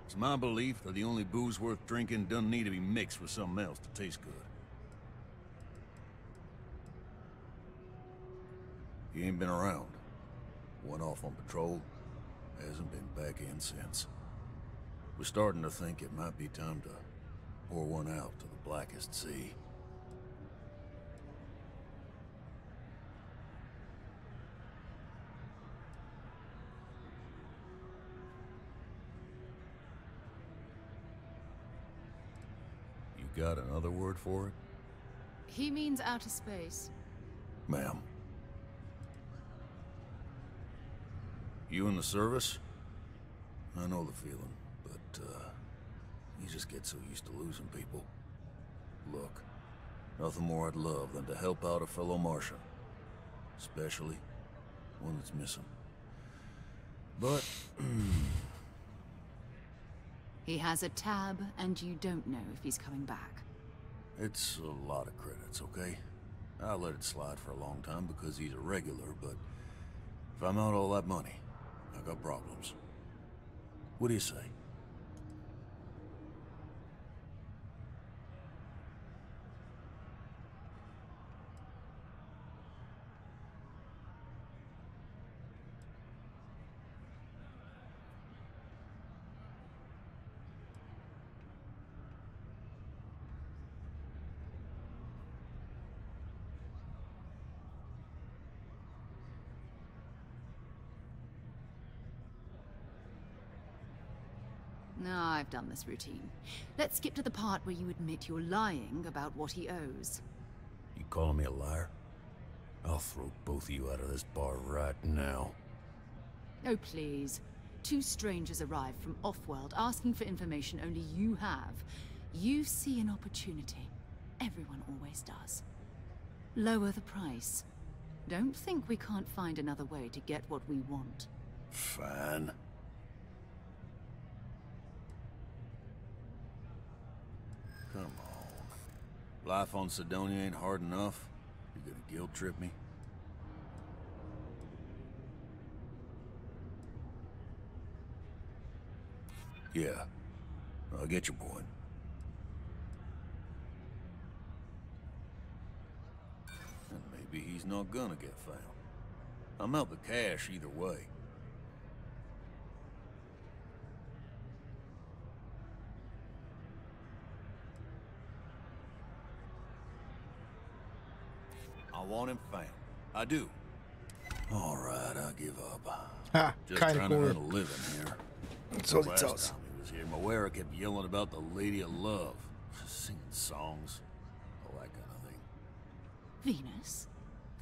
It's my belief that the only booze worth drinking doesn't need to be mixed with something else to taste good. He ain't been around. Went off on patrol. Hasn't been back in since. We're starting to think it might be time to pour one out to the blackest sea. You got another word for it? He means outer space. Ma'am. You in the service? I know the feeling, but, uh, you just get so used to losing people. Look, nothing more I'd love than to help out a fellow Martian. Especially one that's missing. But, He has a tab, and you don't know if he's coming back. it's a lot of credits, okay? I let it slide for a long time because he's a regular, but if I'm out all that money, I got problems. What do you say? No, I've done this routine. Let's skip to the part where you admit you're lying about what he owes. You calling me a liar? I'll throw both of you out of this bar right now. Oh, please. Two strangers arrive from off-world asking for information only you have. You see an opportunity. Everyone always does. Lower the price. Don't think we can't find another way to get what we want. Fine. Come on. Life on Cydonia ain't hard enough. You gonna guilt trip me? Yeah. I get your point. And maybe he's not gonna get found. I'm out the cash either way. Want him found. I do. All right, I give up. Ha, Just keine trying to Kohle. earn a living here. So Last sieht's aus. time he was here, Moera kept yelling about the Lady of Love, singing songs, all that kind of thing. Venus?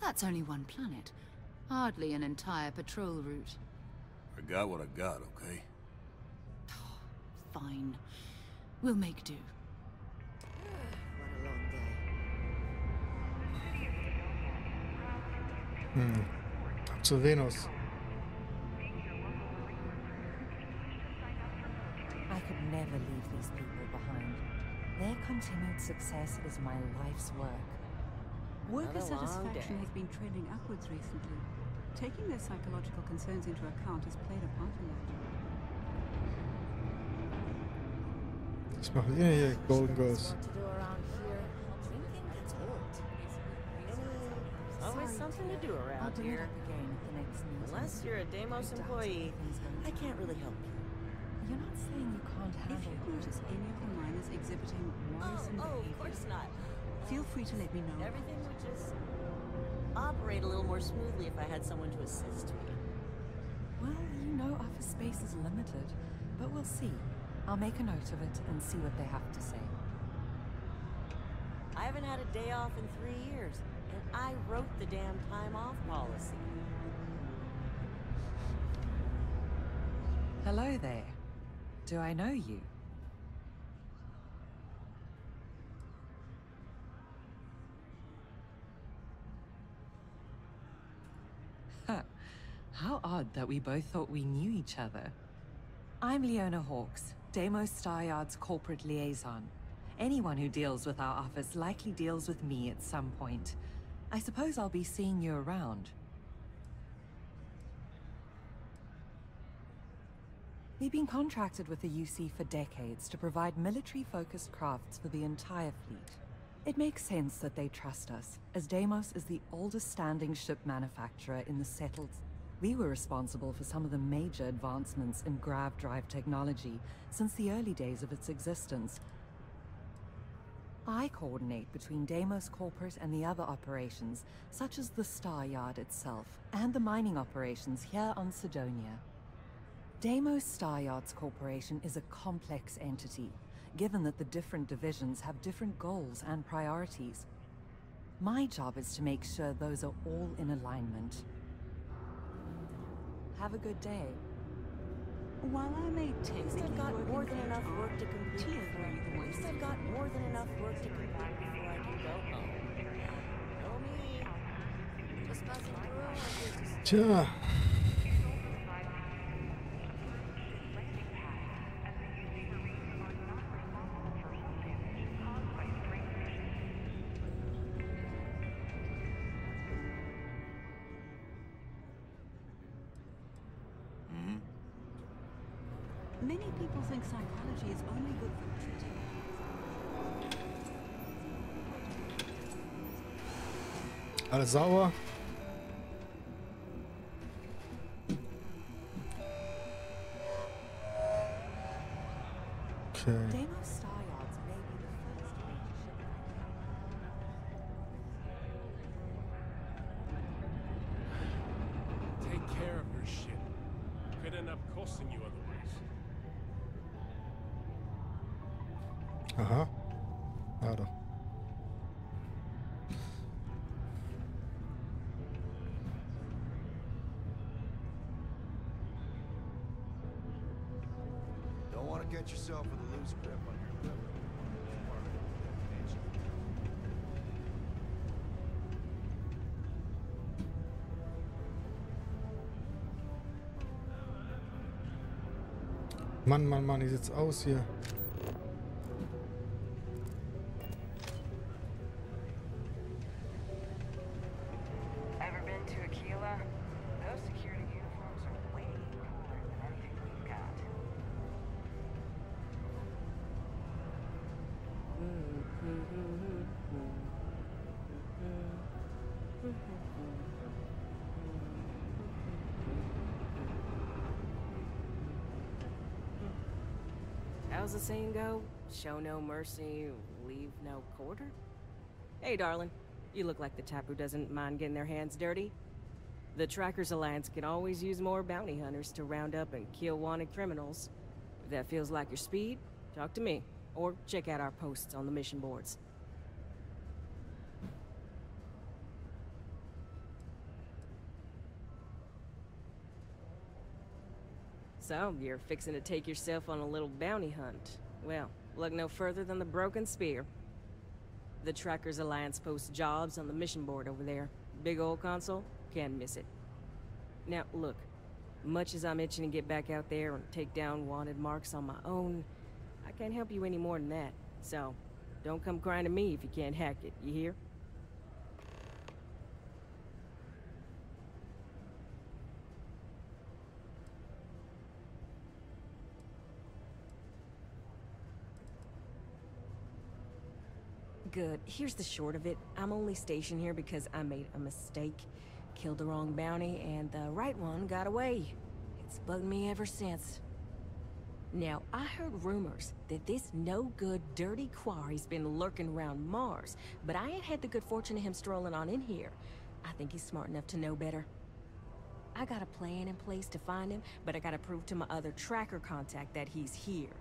That's only one planet. Hardly an entire patrol route. I got what I got, okay? Fine. We'll make do. Hm. Zu Venus. I could never leave these people behind. Their continued success is my life's work. Worker satisfaction day. has been trending upwards recently. Taking their psychological concerns into account has played a part in that. Was machen die hier, Golden Girls? Always something to do I'll around do it here. up again at the next meeting. Unless you're a Deimos employee, I can't really help you. You're not saying you can't If you notice any of the miners exhibiting worrisome oh, oh, of behavior, course not. feel free to let me know. Everything would just operate a little more smoothly if I had someone to assist me. Well, you know office space is limited, but we'll see. I'll make a note of it and see what they have to say. I haven't had a day off in three years, and I wrote the damn time off policy. Hello there. Do I know you? How odd that we both thought we knew each other. I'm Leona Hawks, Deimos Staryard's corporate liaison. Anyone who deals with our office likely deals with me at some point. I suppose I'll be seeing you around. We've been contracted with the UC for decades to provide military-focused crafts for the entire fleet. It makes sense that they trust us, as Deimos is the oldest standing ship manufacturer in the settled... We were responsible for some of the major advancements in grav drive technology since the early days of its existence. I coordinate between Deimos Corporate and the other operations, such as the Star Yard itself, and the mining operations here on Cydonia. Deimos Star Yards Corporation is a complex entity, given that the different divisions have different goals and priorities. My job is to make sure those are all in alignment. Have a good day. While I may We've technically still got work more in than enough Fairtown, work to complete Tia before agreed the We've got more than enough work to complete before I can go home. Know me. Just passing through, I'm here to Alles sauber. Okay. Mann, Mann, Mann, wie sieht's aus hier? Saying go? Show no mercy, leave no quarter? Hey, darling. You look like the type who doesn't mind getting their hands dirty. The Trackers Alliance can always use more bounty hunters to round up and kill wanted criminals. If that feels like your speed, talk to me. Or check out our posts on the mission boards. So, you're fixing to take yourself on a little bounty hunt. Well, look no further than the Broken Spear. The Trackers Alliance posts jobs on the mission board over there. Big old console, can't miss it. Now, look, much as I'm itching to get back out there and take down wanted marks on my own, I can't help you any more than that. So, don't come crying to me if you can't hack it, you hear? Good. Here's the short of it. I'm only stationed here because I made a mistake. Killed the wrong bounty, and the right one got away. It's bugged me ever since. Now, I heard rumors that this no-good, dirty quarry's been lurking around Mars, but I ain't had the good fortune of him strolling on in here. I think he's smart enough to know better. I got a plan in place to find him, but I gotta prove to my other tracker contact that he's here.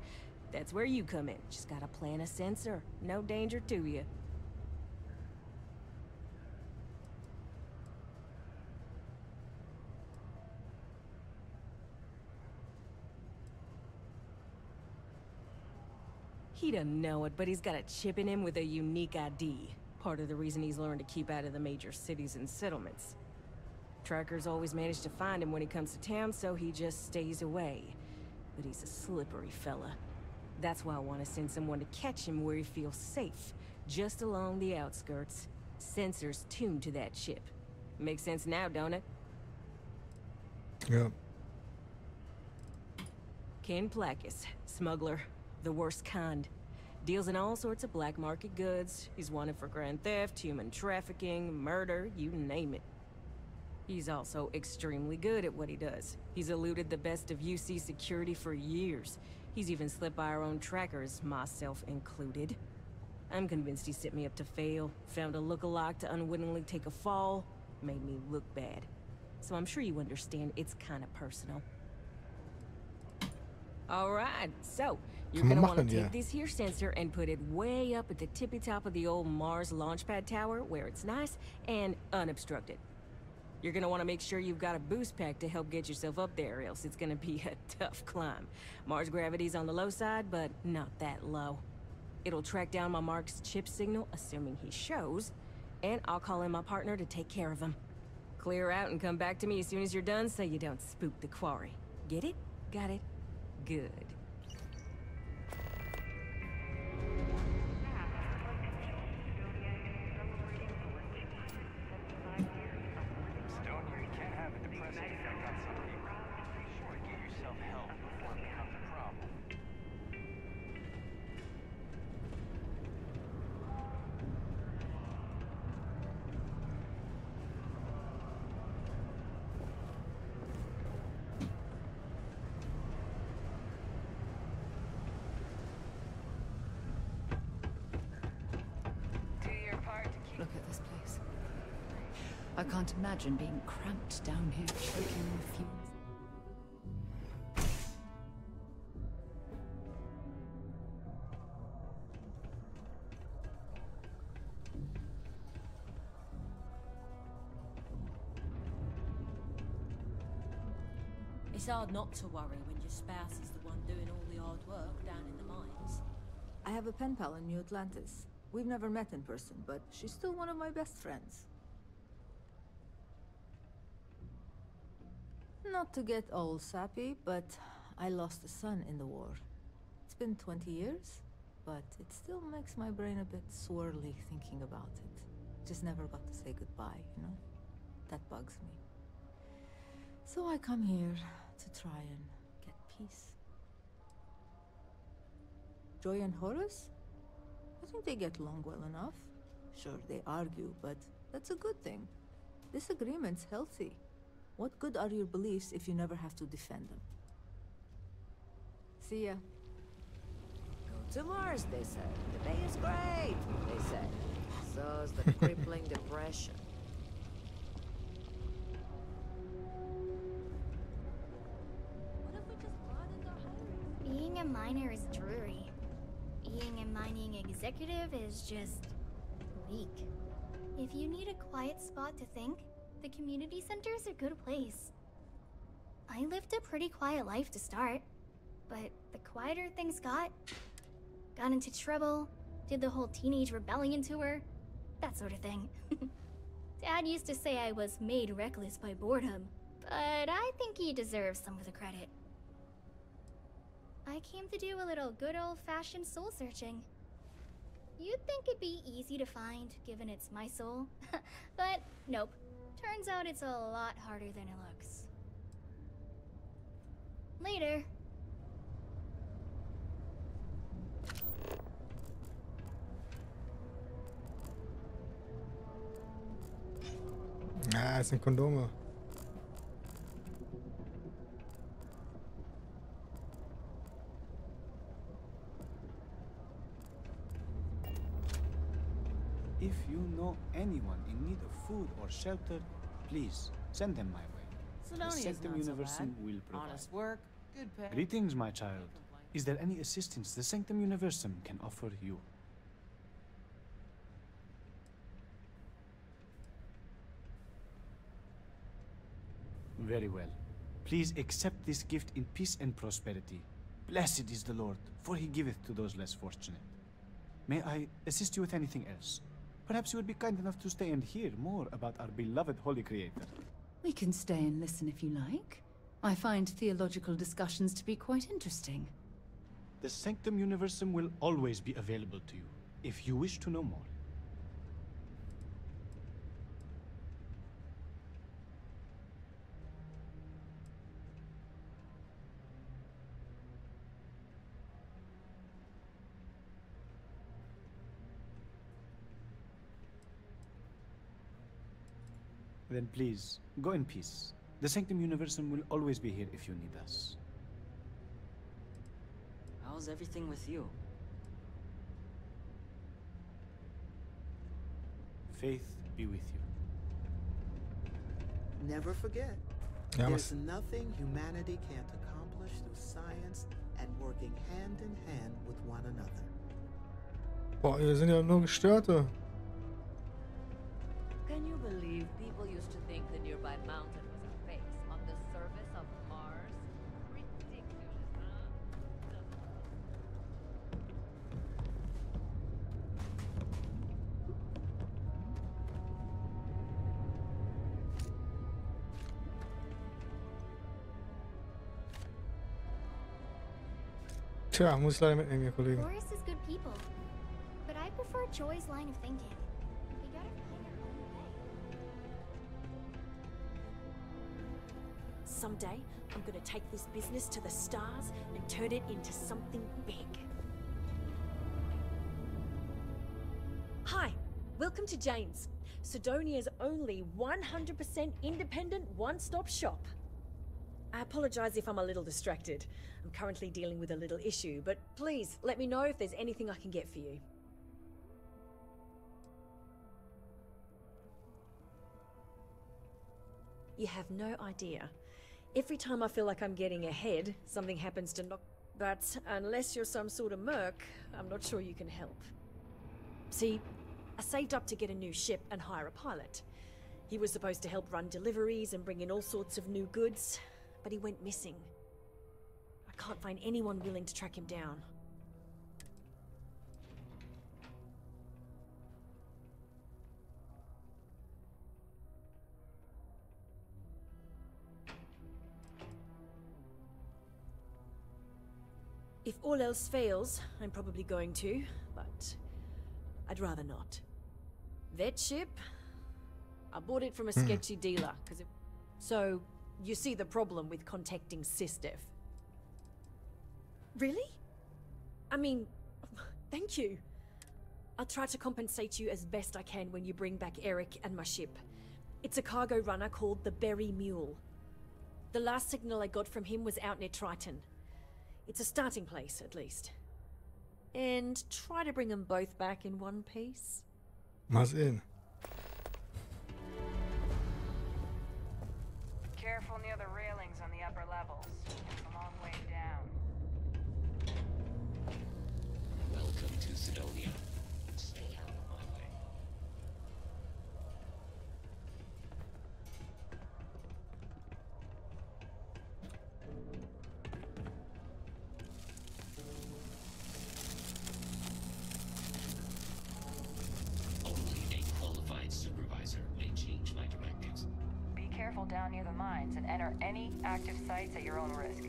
That's where you come in. Just gotta plant a sensor. No danger to you. He doesn't know it, but he's got a chip in him with a unique ID. Part of the reason he's learned to keep out of the major cities and settlements. Trackers always manage to find him when he comes to town, so he just stays away. But he's a slippery fella. That's why I want to send someone to catch him where he feels safe, just along the outskirts. sensors tuned to that chip. Makes sense now, don't it? Yeah. Ken Placus, smuggler, the worst kind. Deals in all sorts of black market goods. He's wanted for grand theft, human trafficking, murder, you name it. He's also extremely good at what he does. He's eluded the best of UC security for years. He's even slipped by our own trackers, myself included. I'm convinced he set me up to fail, found a look-alike to unwittingly take a fall, made me look bad. So I'm sure you understand it's kind of personal. Alright, so, you're gonna want to take this here sensor and put it way up at the tippy top of the old Mars launchpad tower where it's nice and unobstructed. You're gonna want to make sure you've got a boost pack to help get yourself up there, or else it's gonna be a tough climb. Mars gravity's on the low side, but not that low. It'll track down my Mark's chip signal, assuming he shows, and I'll call in my partner to take care of him. Clear out and come back to me as soon as you're done so you don't spook the quarry. Get it? Got it? Good. Can't imagine being cramped down here, choking on fumes. It's hard not to worry when your spouse is the one doing all the hard work down in the mines. I have a pen pal in New Atlantis. We've never met in person, but she's still one of my best friends. Not to get all sappy, but I lost a son in the war. It's been 20 years, but it still makes my brain a bit swirly thinking about it. Just never got to say goodbye, you know? That bugs me. So I come here to try and get peace. Joy and Horace? I think they get along well enough. Sure, they argue, but that's a good thing. Disagreement's healthy. What good are your beliefs if you never have to defend them? See ya. Go to Mars, they say. The day is great, they say. So's the crippling depression. Being a miner is dreary. Being a mining executive is just weak. If you need a quiet spot to think, the community center is a good place. I lived a pretty quiet life to start, but the quieter things got, got into trouble, did the whole teenage rebellion tour, that sort of thing. Dad used to say I was made reckless by boredom, but I think he deserves some of the credit. I came to do a little good old fashioned soul searching. You'd think it'd be easy to find, given it's my soul. but nope. Turns out it's a lot harder than it looks. Later. Ah, es sind Kondome. If you know anyone in need of food or shelter, please send them my way. The Sanctum not so Universum will provide. Honest work, good pay. Greetings, my child. Is there any assistance the Sanctum Universum can offer you? Very well. Please accept this gift in peace and prosperity. Blessed is the Lord, for he giveth to those less fortunate. May I assist you with anything else? Perhaps you would be kind enough to stay and hear more about our beloved Holy Creator. We can stay and listen if you like. I find theological discussions to be quite interesting. The Sanctum Universum will always be available to you, if you wish to know more. Then please, go in peace. The Sanctum Universum will always be here if you need us. How's everything with you? Faith be with you. Never forget, Ja, there's nothing humanity can't accomplish through science and working hand in hand with one another. Boah, wir sind ja nur Gestörte. Can you believe people used to think the nearby mountain was a face on the surface of Mars? Ridiculous, huh? Tja, muss ich leider mitnehmen, ihr Kollegen. Boris is good people. But I prefer Joy's line of thinking. Someday, I'm gonna take this business to the stars and turn it into something big. Hi, welcome to Jane's, Cydonia's only 100% independent one-stop shop. I apologize if I'm a little distracted. I'm currently dealing with a little issue, but please let me know if there's anything I can get for you. You have no idea. Every time I feel like I'm getting ahead, something happens to knock. But unless you're some sort of merc, I'm not sure you can help. See, I saved up to get a new ship and hire a pilot. He was supposed to help run deliveries and bring in all sorts of new goods, but he went missing. I can't find anyone willing to track him down. All else fails, I'm probably going to, but I'd rather not. That ship, I bought it from a Hmm. sketchy dealer, because it. So, you see the problem with contacting SysDef. Really? I mean, thank you. I'll try to compensate you as best I can when you bring back Eric and my ship. It's a cargo runner called the Berry Mule. The last signal I got from him was out near Triton. It's a starting place, at least. And try to bring them both back in one piece. Mal sehen. Careful near the railings on the upper levels. It's a long way down. Welcome to Cydonia. Near the mines and enter any active sites at your own risk.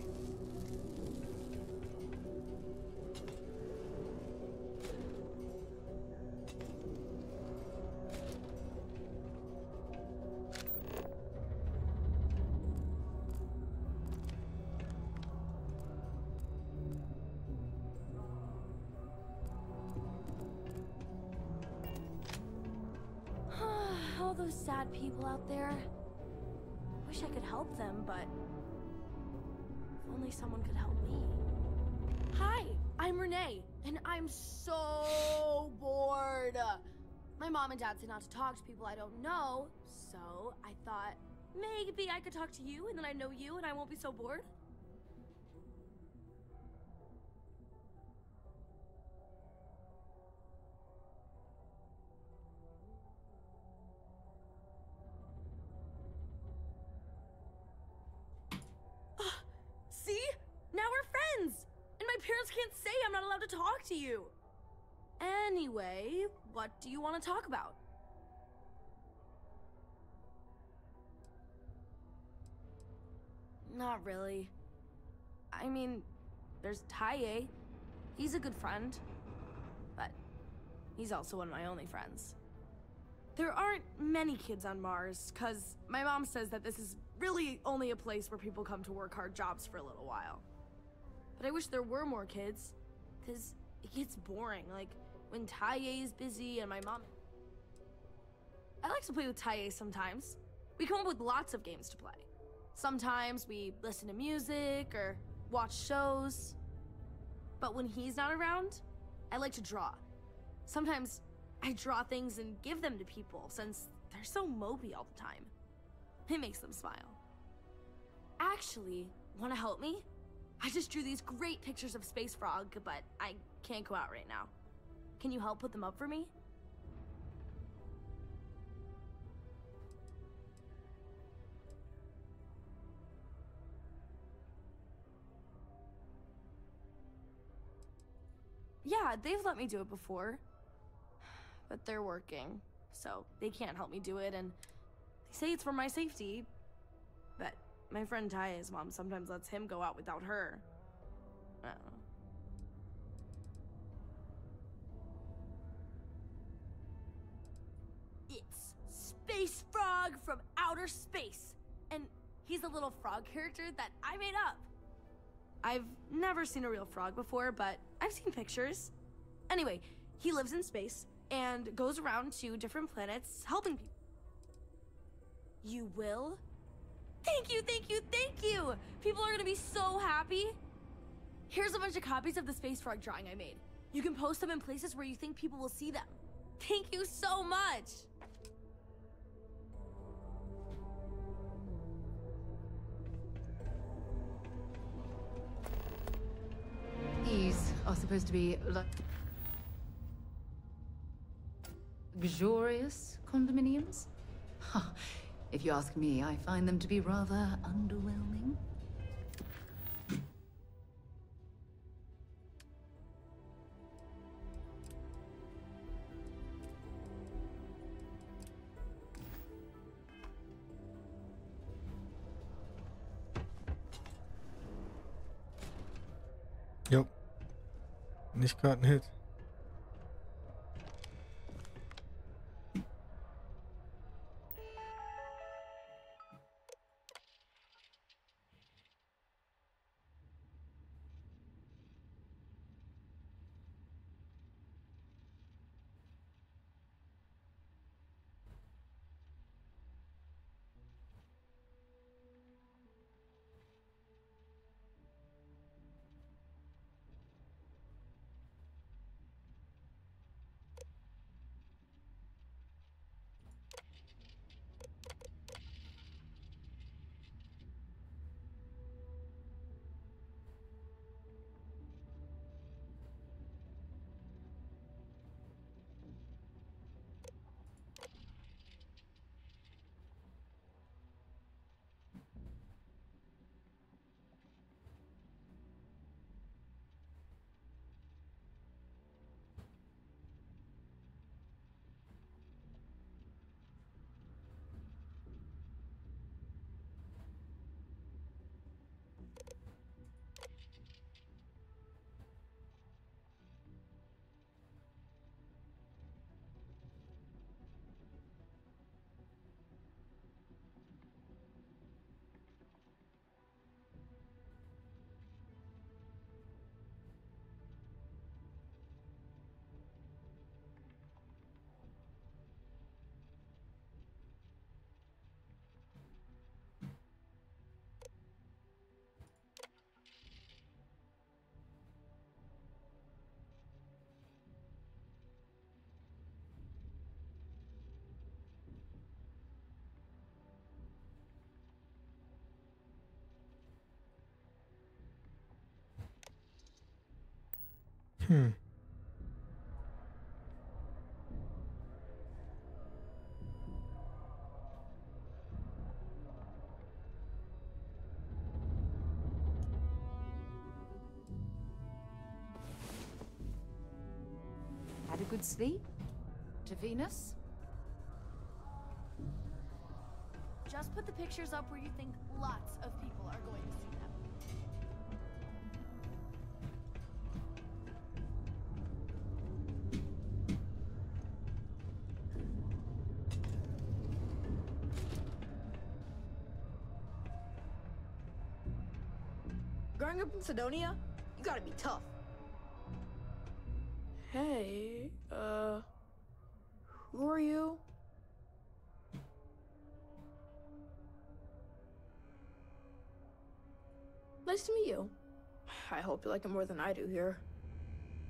All those sad people out there. Them, but if only someone could help me. Hi, I'm Renee, and I'm so bored. My mom and dad said not to talk to people I don't know, so I thought maybe I could talk to you, and then I know you, and I won't be so bored. You! Anyway, what do you want to talk about? Not really. I mean, there's Taye. He's a good friend. But he's also one of my only friends. There aren't many kids on Mars, because my mom says that this is really only a place where people come to work hard jobs for a little while. But I wish there were more kids, because it gets boring. Like, when Taye is busy and my mom. I like to play with Taye sometimes. We come up with lots of games to play. Sometimes we listen to music or watch shows. But when he's not around, I like to draw. Sometimes I draw things and give them to people since they're so mopey all the time. It makes them smile. Actually, want to help me? I just drew these great pictures of Space Frog, but I can't go out right now. Can you help put them up for me? Yeah, they've let me do it before. But they're working, so they can't help me do it, and they say it's for my safety. My friend Taya's mom sometimes lets him go out without her. I don't know. It's Space Frog from outer space. And he's a little frog character that I made up. I've never seen a real frog before, but I've seen pictures. Anyway, he lives in space and goes around to different planets helping people. You will? Thank you, thank you, thank you! People are gonna be so happy. Here's a bunch of copies of the space frog drawing I made. You can post them in places where you think people will see them. Thank you so much! These are supposed to be luxurious condominiums? Huh. If you ask me, I find them to be rather underwhelming. Jo. Nicht gerade ein Hit. Hmm. Had a good sleep? To Venus? Just put the pictures up where you think lots of people are going to see them. Cydonia, you gotta be tough. Hey, uh, who are you? Nice to meet you. I hope you like it more than I do here.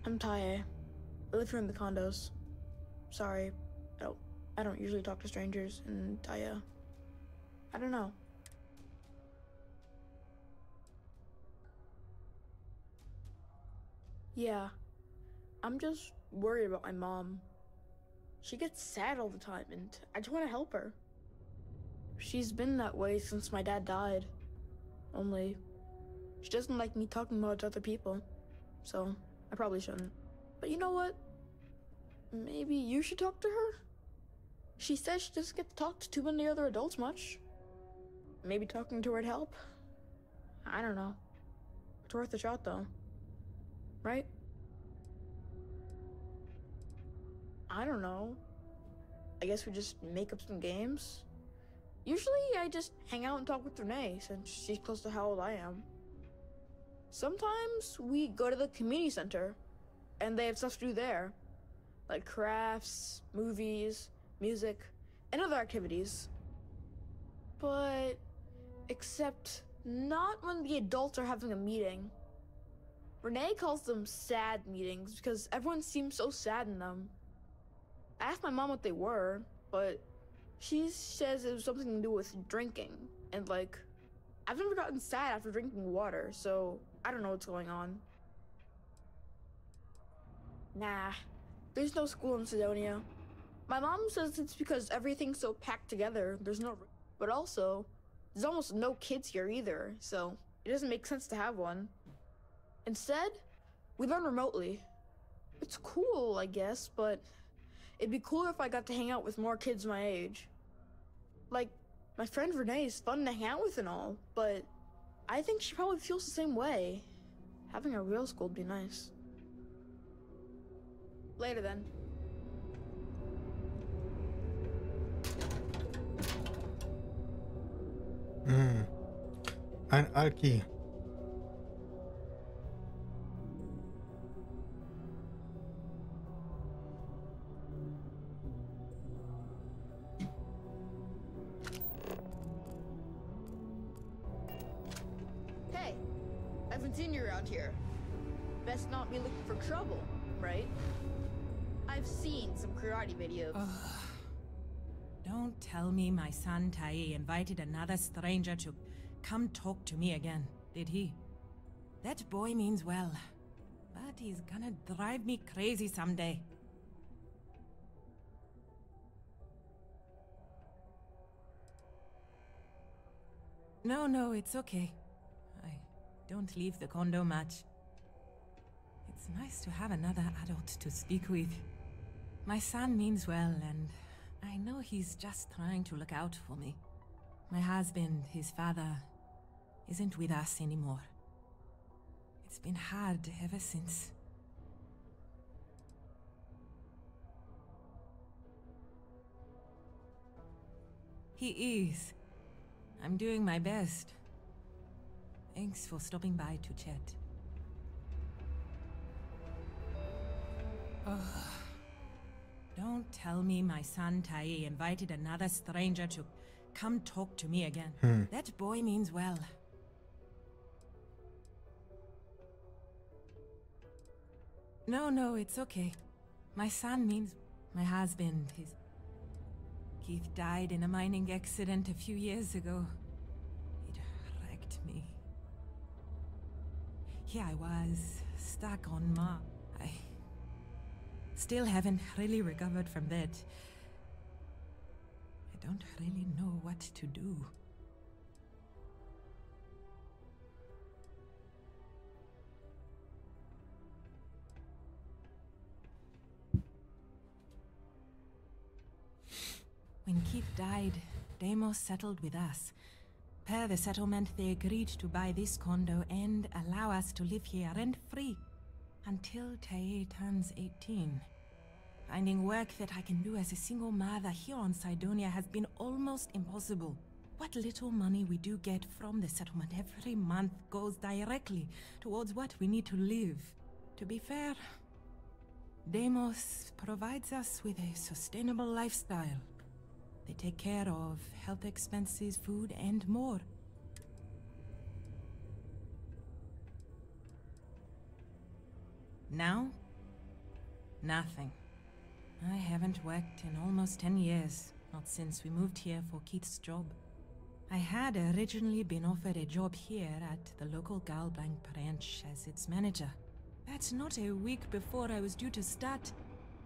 I'm Tae. I live here in the condos. Sorry, I don't, I don't usually talk to strangers, and Taya, I don't know. Yeah, I'm just worried about my mom. She gets sad all the time, and I just want to help her. She's been that way since my dad died. Only, she doesn't like me talking about other people, so I probably shouldn't. But you know what? Maybe you should talk to her? She says she doesn't get to talk to too many other adults much. Maybe talking to her'd help. I don't know. It's worth a shot, though. Right? I don't know. I guess we just make up some games. Usually I just hang out and talk with Renee since she's close to how old I am. Sometimes we go to the community center and they have stuff to do there. Like crafts, movies, music, and other activities. But except not when the adults are having a meeting. Renee calls them sad meetings because everyone seems so sad in them. I asked my mom what they were, but she says it was something to do with drinking. And like, I've never gotten sad after drinking water, so I don't know what's going on. Nah, there's no school in Cydonia. My mom says it's because everything's so packed together, there's no. But also, there's almost no kids here either, so it doesn't make sense to have one. Instead, we learn remotely. It's cool, I guess, but it'd be cooler if I got to hang out with more kids my age. Like, my friend Renee is fun to hang out with and all, but I think she probably feels the same way. Having a real school would be nice. Later then. Hm. Ein Alki. Best not be looking for trouble, right? I've seen some karate videos. Don't tell me my son Tai invited another stranger to come talk to me again, did he? That boy means well, but he's gonna drive me crazy someday. No, no, it's okay. I don't leave the condo much. It's nice to have another adult to speak with. My son means well, and I know he's just trying to look out for me. My husband, his father, isn't with us anymore. It's been hard ever since. He is. I'm doing my best. Thanks for stopping by to chat. Oh. Don't tell me my son Tai invited another stranger to come talk to me again. Hmm. That boy means well. No, no, it's okay. My son means my husband. His Keith died in a mining accident a few years ago. It wrecked me. Here I was, stuck on Mars. Still haven't really recovered from that. I don't really know what to do. When Keith died, Deimos settled with us. Per the settlement, they agreed to buy this condo and allow us to live here rent-free until Tae turns 18. Finding work that I can do as a single mother here on Cydonia has been almost impossible. What little money we do get from the settlement every month goes directly towards what we need to live. To be fair, Deimos provides us with a sustainable lifestyle. They take care of health expenses, food, and more. Now, nothing. I haven't worked in almost 10 years, not since we moved here for Keith's job. I had originally been offered a job here at the local GalBank branch as its manager. But not a week before I was due to start,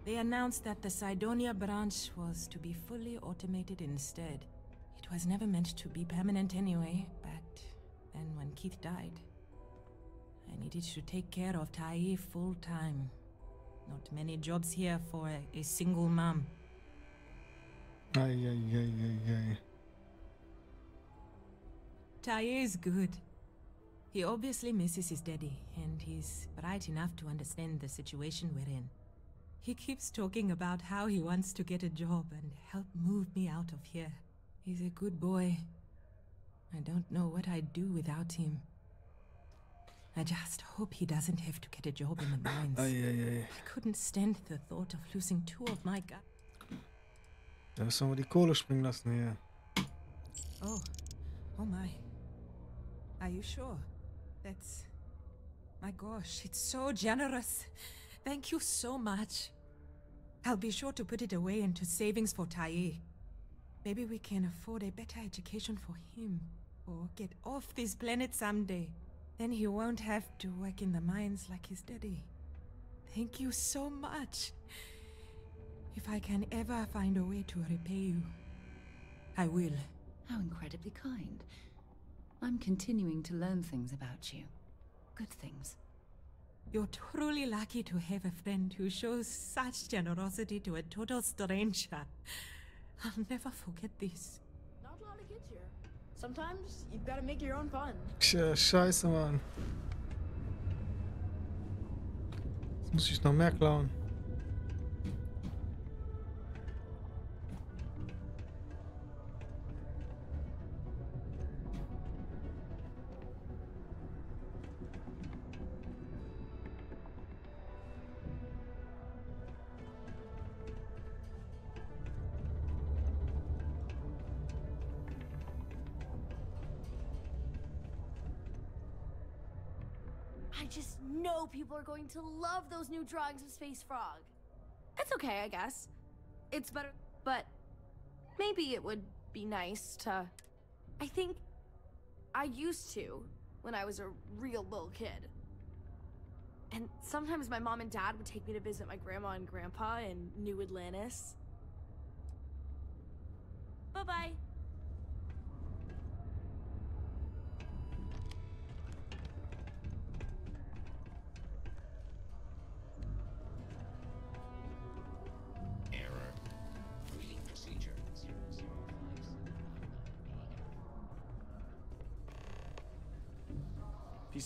they announced that the Cydonia branch was to be fully automated instead. It was never meant to be permanent anyway, but then when Keith died, I needed to take care of Tai full time. Not many jobs here for a, a single mom. Ay, ay, ay, ay, ay. Taye is good. He obviously misses his daddy, and he's bright enough to understand the situation we're in. He keeps talking about how he wants to get a job and help move me out of here. He's a good boy. I don't know what I'd do without him. I just hope he doesn't have to get a job in the mines. Ay, ay, ay. I couldn't stand the thought of losing two of my guys. Da müssen wir die Kohle springen lassen hier. Oh, oh my. Are you sure? That's. My gosh, it's so generous. Thank you so much. I'll be sure to put it away into savings for Taye. Maybe we can afford a better education for him, or get off this planet someday. Then he won't have to work in the mines like his daddy. Thank you so much. If I can ever find a way to repay you, I will. How incredibly kind. I'm continuing to learn things about you. Good things. You're truly lucky to have a friend who shows such generosity to a total stranger. I'll never forget this. Sometimes you've got to make your own fun. Tja, scheiße, Mann. Jetzt muss ich noch mehr klauen. People are going to love those new drawings of Space Frog. It's okay, I guess. It's better, but maybe it would be nice to. I think I used to when I was a real little kid. And sometimes my mom and dad would take me to visit my grandma and grandpa in New Atlantis. Bye bye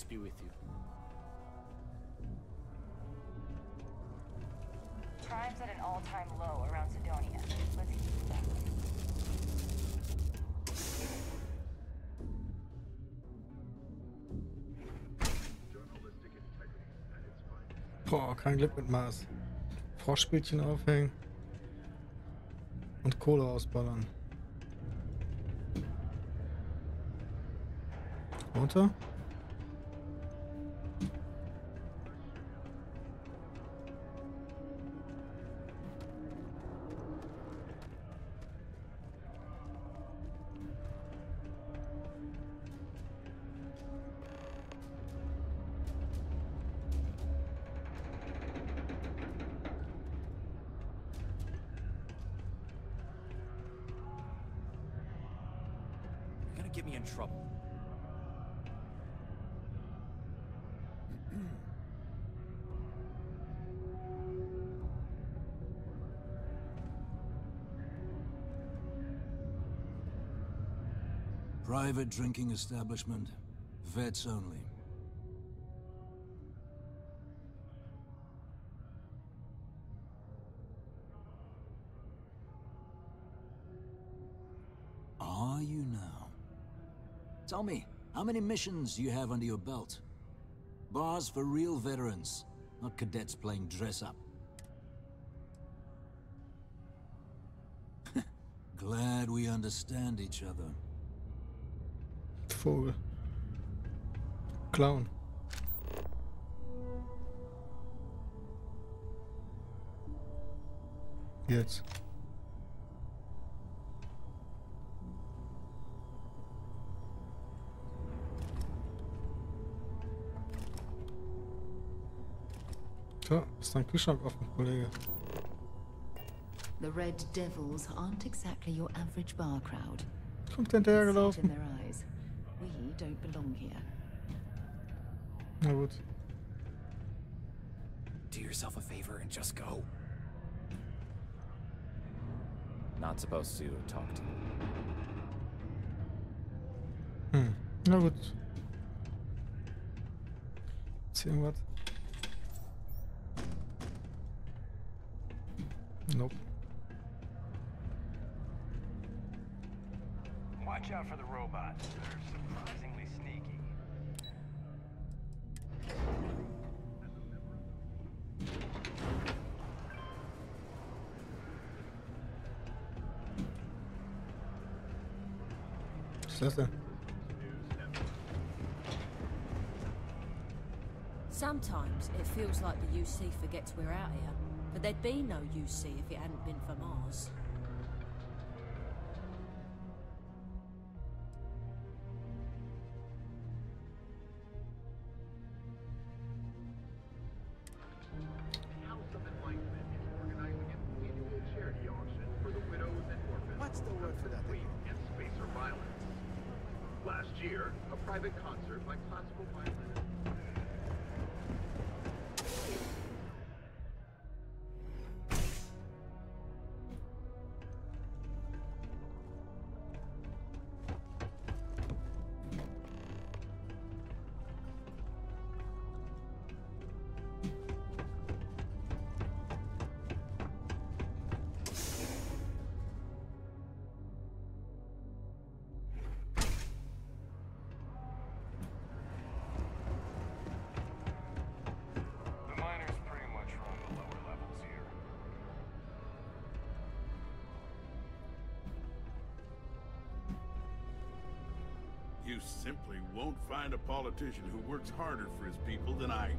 Peace be with you. Crime's at an all-time low around Sidonia. Let's keep it that way. Boah, kein Glück mit Mars. Froschbildchen aufhängen. Und Kohle ausballern. Runter? Private drinking establishment. Vets only. Are you now? Tell me, how many missions do you have under your belt? Bars for real veterans, not cadets playing dress up. Glad we understand each other for clown. Yes. So, ist ein Kühlschrank offen, Kollege. The Red Devils aren't exactly your average bar crowd. Kommt hinterhergelaufen. In their. We don't belong here. Na gut. Do yourself a favor and just go. Not supposed to talk to. Hm. Na gut. Ist hier irgendwas? Nope. Watch out for the robots. They're surprisingly sneaky. Was ist das denn? Sometimes it feels like the UC forgets we're out here, but there'd be no UC if it hadn't been for Mars. Find a politician who works harder for his people than I do.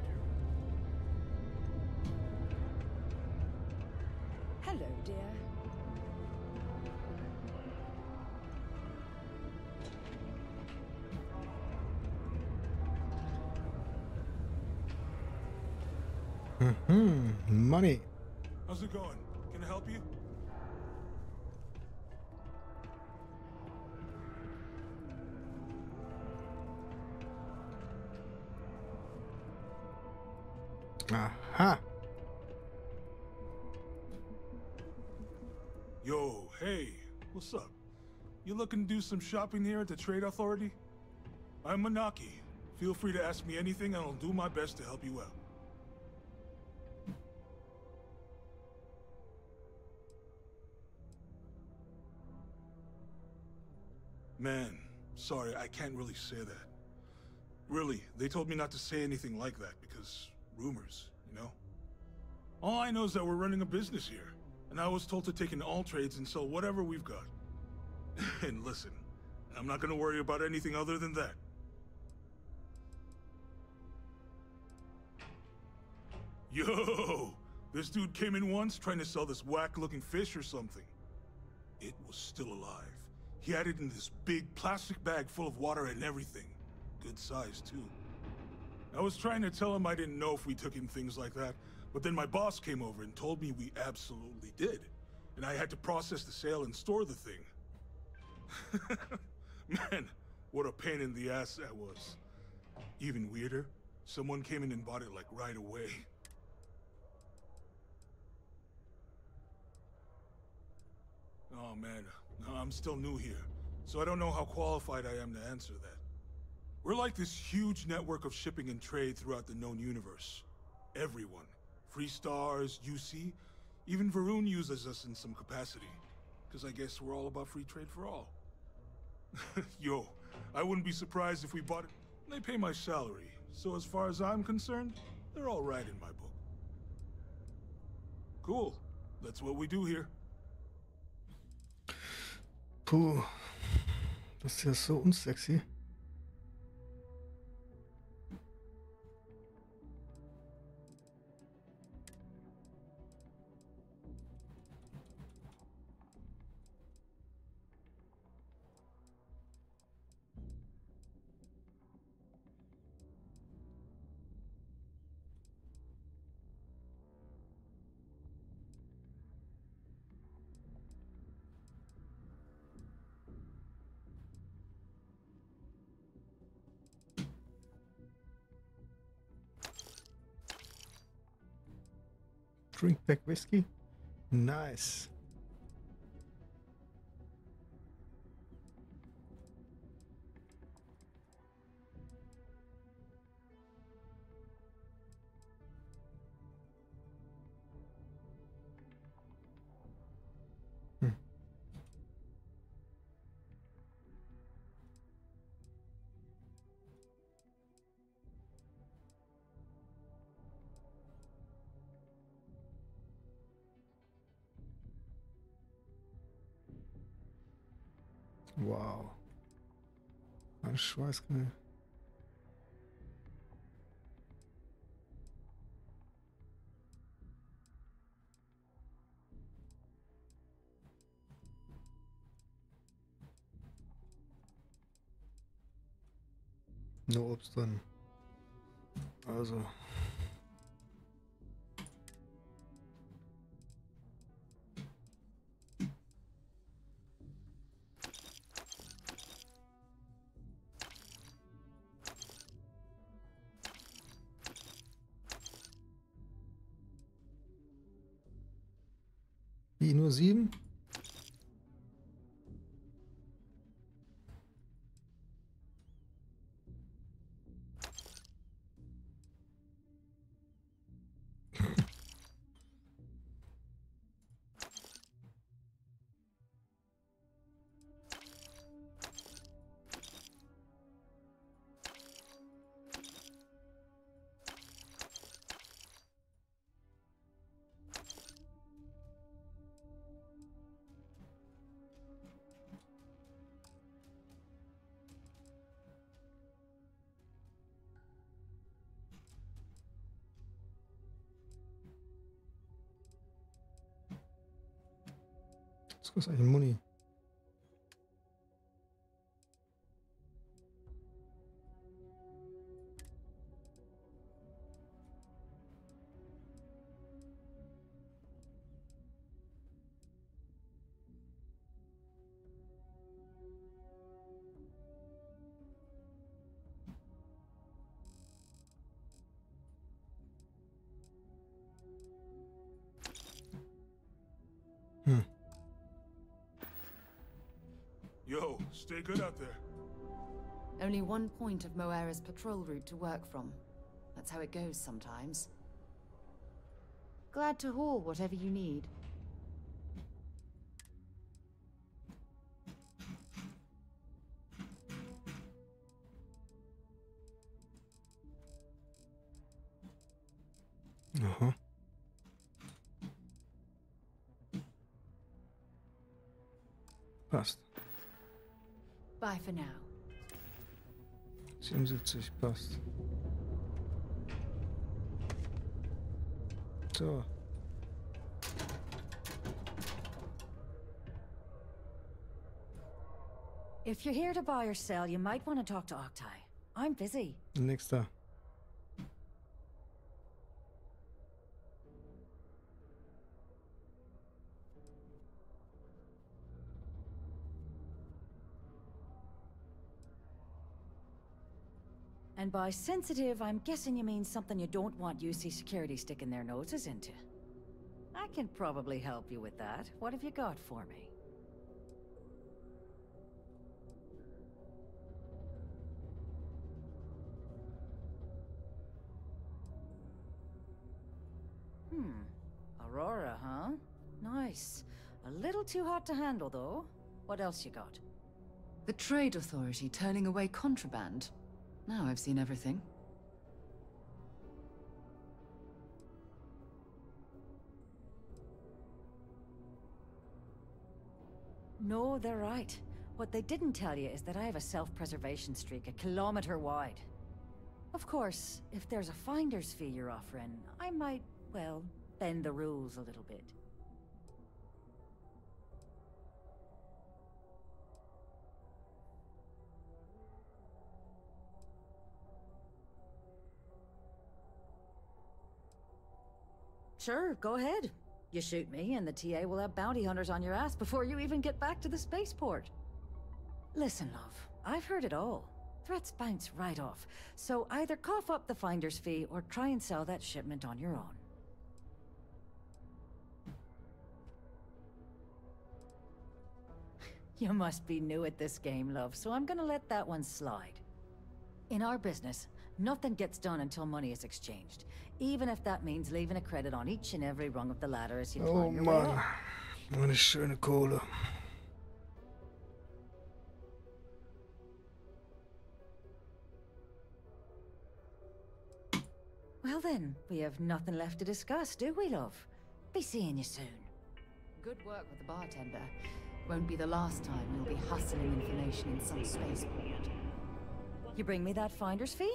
Hello, dear. Mhm. Money. How's it going? Looking to do some shopping here at the Trade Authority? I'm Manaki. Feel free to ask me anything and I'll do my best to help you out. Man, sorry, I can't really say that. Really, they told me not to say anything like that because rumors, you know? All I know is that we're running a business here, and I was told to take in all trades and sell whatever we've got. and listen, I'm not gonna worry about anything other than that. Yo! This dude came in once trying to sell this whack-looking fish or something. It was still alive. He had it in this big plastic bag full of water and everything. Good size, too. I was trying to tell him I didn't know if we took in things like that, but then my boss came over and told me we absolutely did. And I had to process the sale and store the thing. Man, what a pain in the ass that was. Even weirder, someone came in and bought it like right away. Oh man, I'm still new here, so I don't know how qualified I am to answer that. We're like this huge network of shipping and trade throughout the known universe. Everyone. Free Stars, UC, even Va'ruun uses us in some capacity. Because I guess we're all about free trade for all. Yo, I wouldn't be surprised if we bought it. They pay my salary, so as far as I'm concerned, they're all right in my book. Cool. That's what we do here. Puh. Das ist ja so unsexy. Drink pack whiskey. Nice. Schweißknall. Nur Obst drin. Also. Scusa, il Muni. Stay good out there. Only one point of Moera's patrol route to work from. That's how it goes sometimes. Glad to haul whatever you need. Uh-huh. Aha. Passt. Bye for now. 77 passt. So. If you're here to buy or sell, you might want to talk to Octai. I'm busy. Nächster. By sensitive, I'm guessing you mean something you don't want UC security sticking their noses into. I can probably help you with that. What have you got for me? Hmm. Aurora, huh? Nice. A little too hot to handle, though. What else you got? The Trade Authority turning away contraband. Now I've seen everything. No, they're right. What they didn't tell you is that I have a self-preservation streak a kilometer wide. Of course, if there's a finder's fee you're offering, I might, well, bend the rules a little bit. Sure, go ahead. You shoot me, and the TA will have bounty hunters on your ass before you even get back to the spaceport. Listen, love, I've heard it all. Threats bounce right off, so either cough up the finder's fee or try and sell that shipment on your own. You must be new at this game, love, so I'm gonna let that one slide. In our business, nothing gets done until money is exchanged, even if that means leaving a credit on each and every rung of the ladder as you Oh climb your way Mann. up. Eine schöne Kohle. Well then, we have nothing left to discuss, do we, love? Be seeing you soon. Good work with the bartender. Won't be the last time you'll be hustling information in some spaceport. You bring me that finder's fee,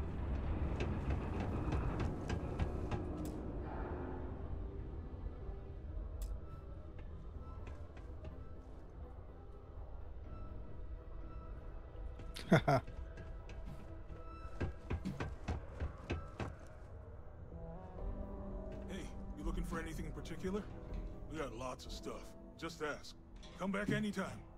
looking for anything in particular? We got lots of stuff. Just ask. Come back anytime.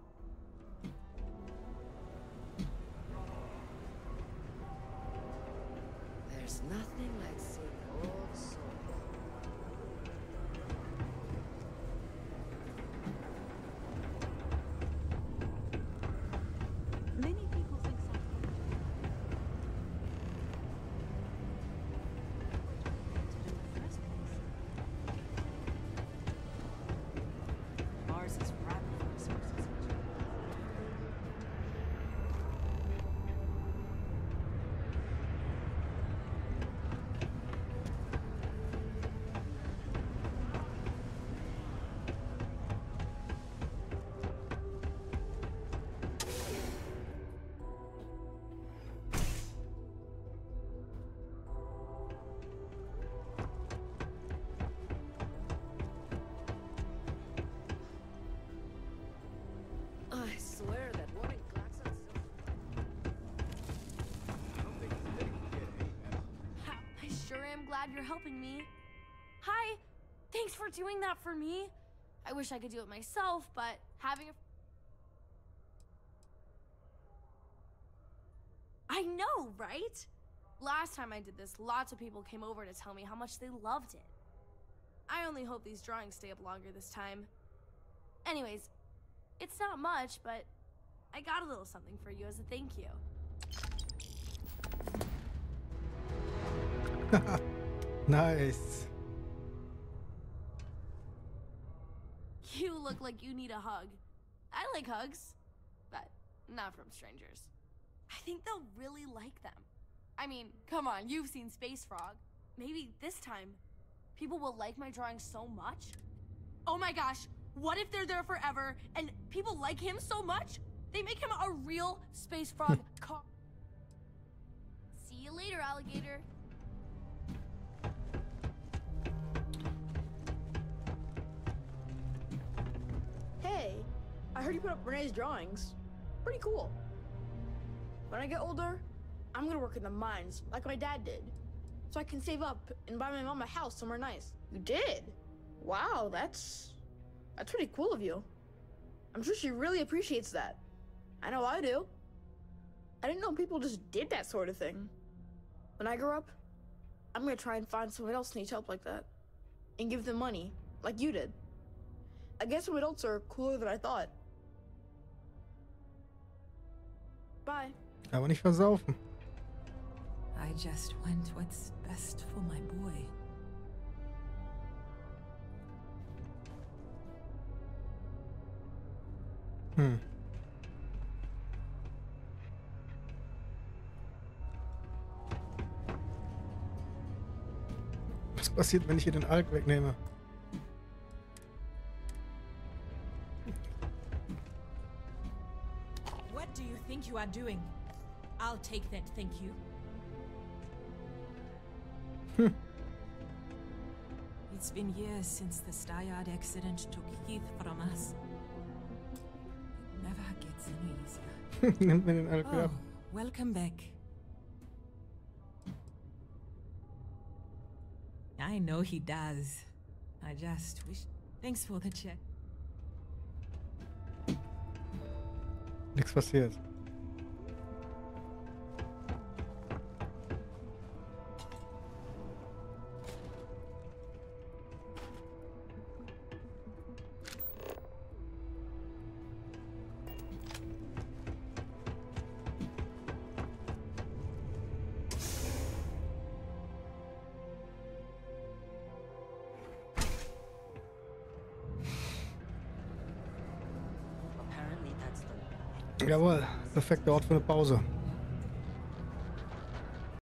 Glad you're helping me. Hi, thanks for doing that for me. I wish I could do it myself, but having a. I know, right? Last time I did this, lots of people came over to tell me how much they loved it. I only hope these drawings stay up longer this time. Anyways, it's not much, but I got a little something for you as a thank you. nice. You look like you need a hug. I like hugs, but not from strangers. I think they'll really like them. I mean, come on, you've seen Space Frog. Maybe this time, people will like my drawing so much. Oh my gosh, what if they're there forever and people like him so much? They make him a real Space Frog car. See you later, alligator. Hey, I heard you put up Renee's drawings. Pretty cool. When I get older, I'm gonna work in the mines like my dad did. So I can save up and buy my mom a house somewhere nice. You did? Wow, that's. That's pretty cool of you. I'm sure she really appreciates that. I know I do. I didn't know people just did that sort of thing. When I grow up, I'm gonna try and find someone else who needs help like that. And give them money, like you did. I guess some adults are cooler than I thought. Bye. Aber nicht versaufen. I just want what's best for my boy. Hm. Was passiert, wenn ich hier den Alk wegnehme? are doing. I'll take that, thank you. it's been years since the Styard accident took Heath from us. It never gets any easier. oh, welcome back. I know he does. I just wish... Thanks for the check. Nichts passiert. Jawohl, perfekter Ort für eine Pause.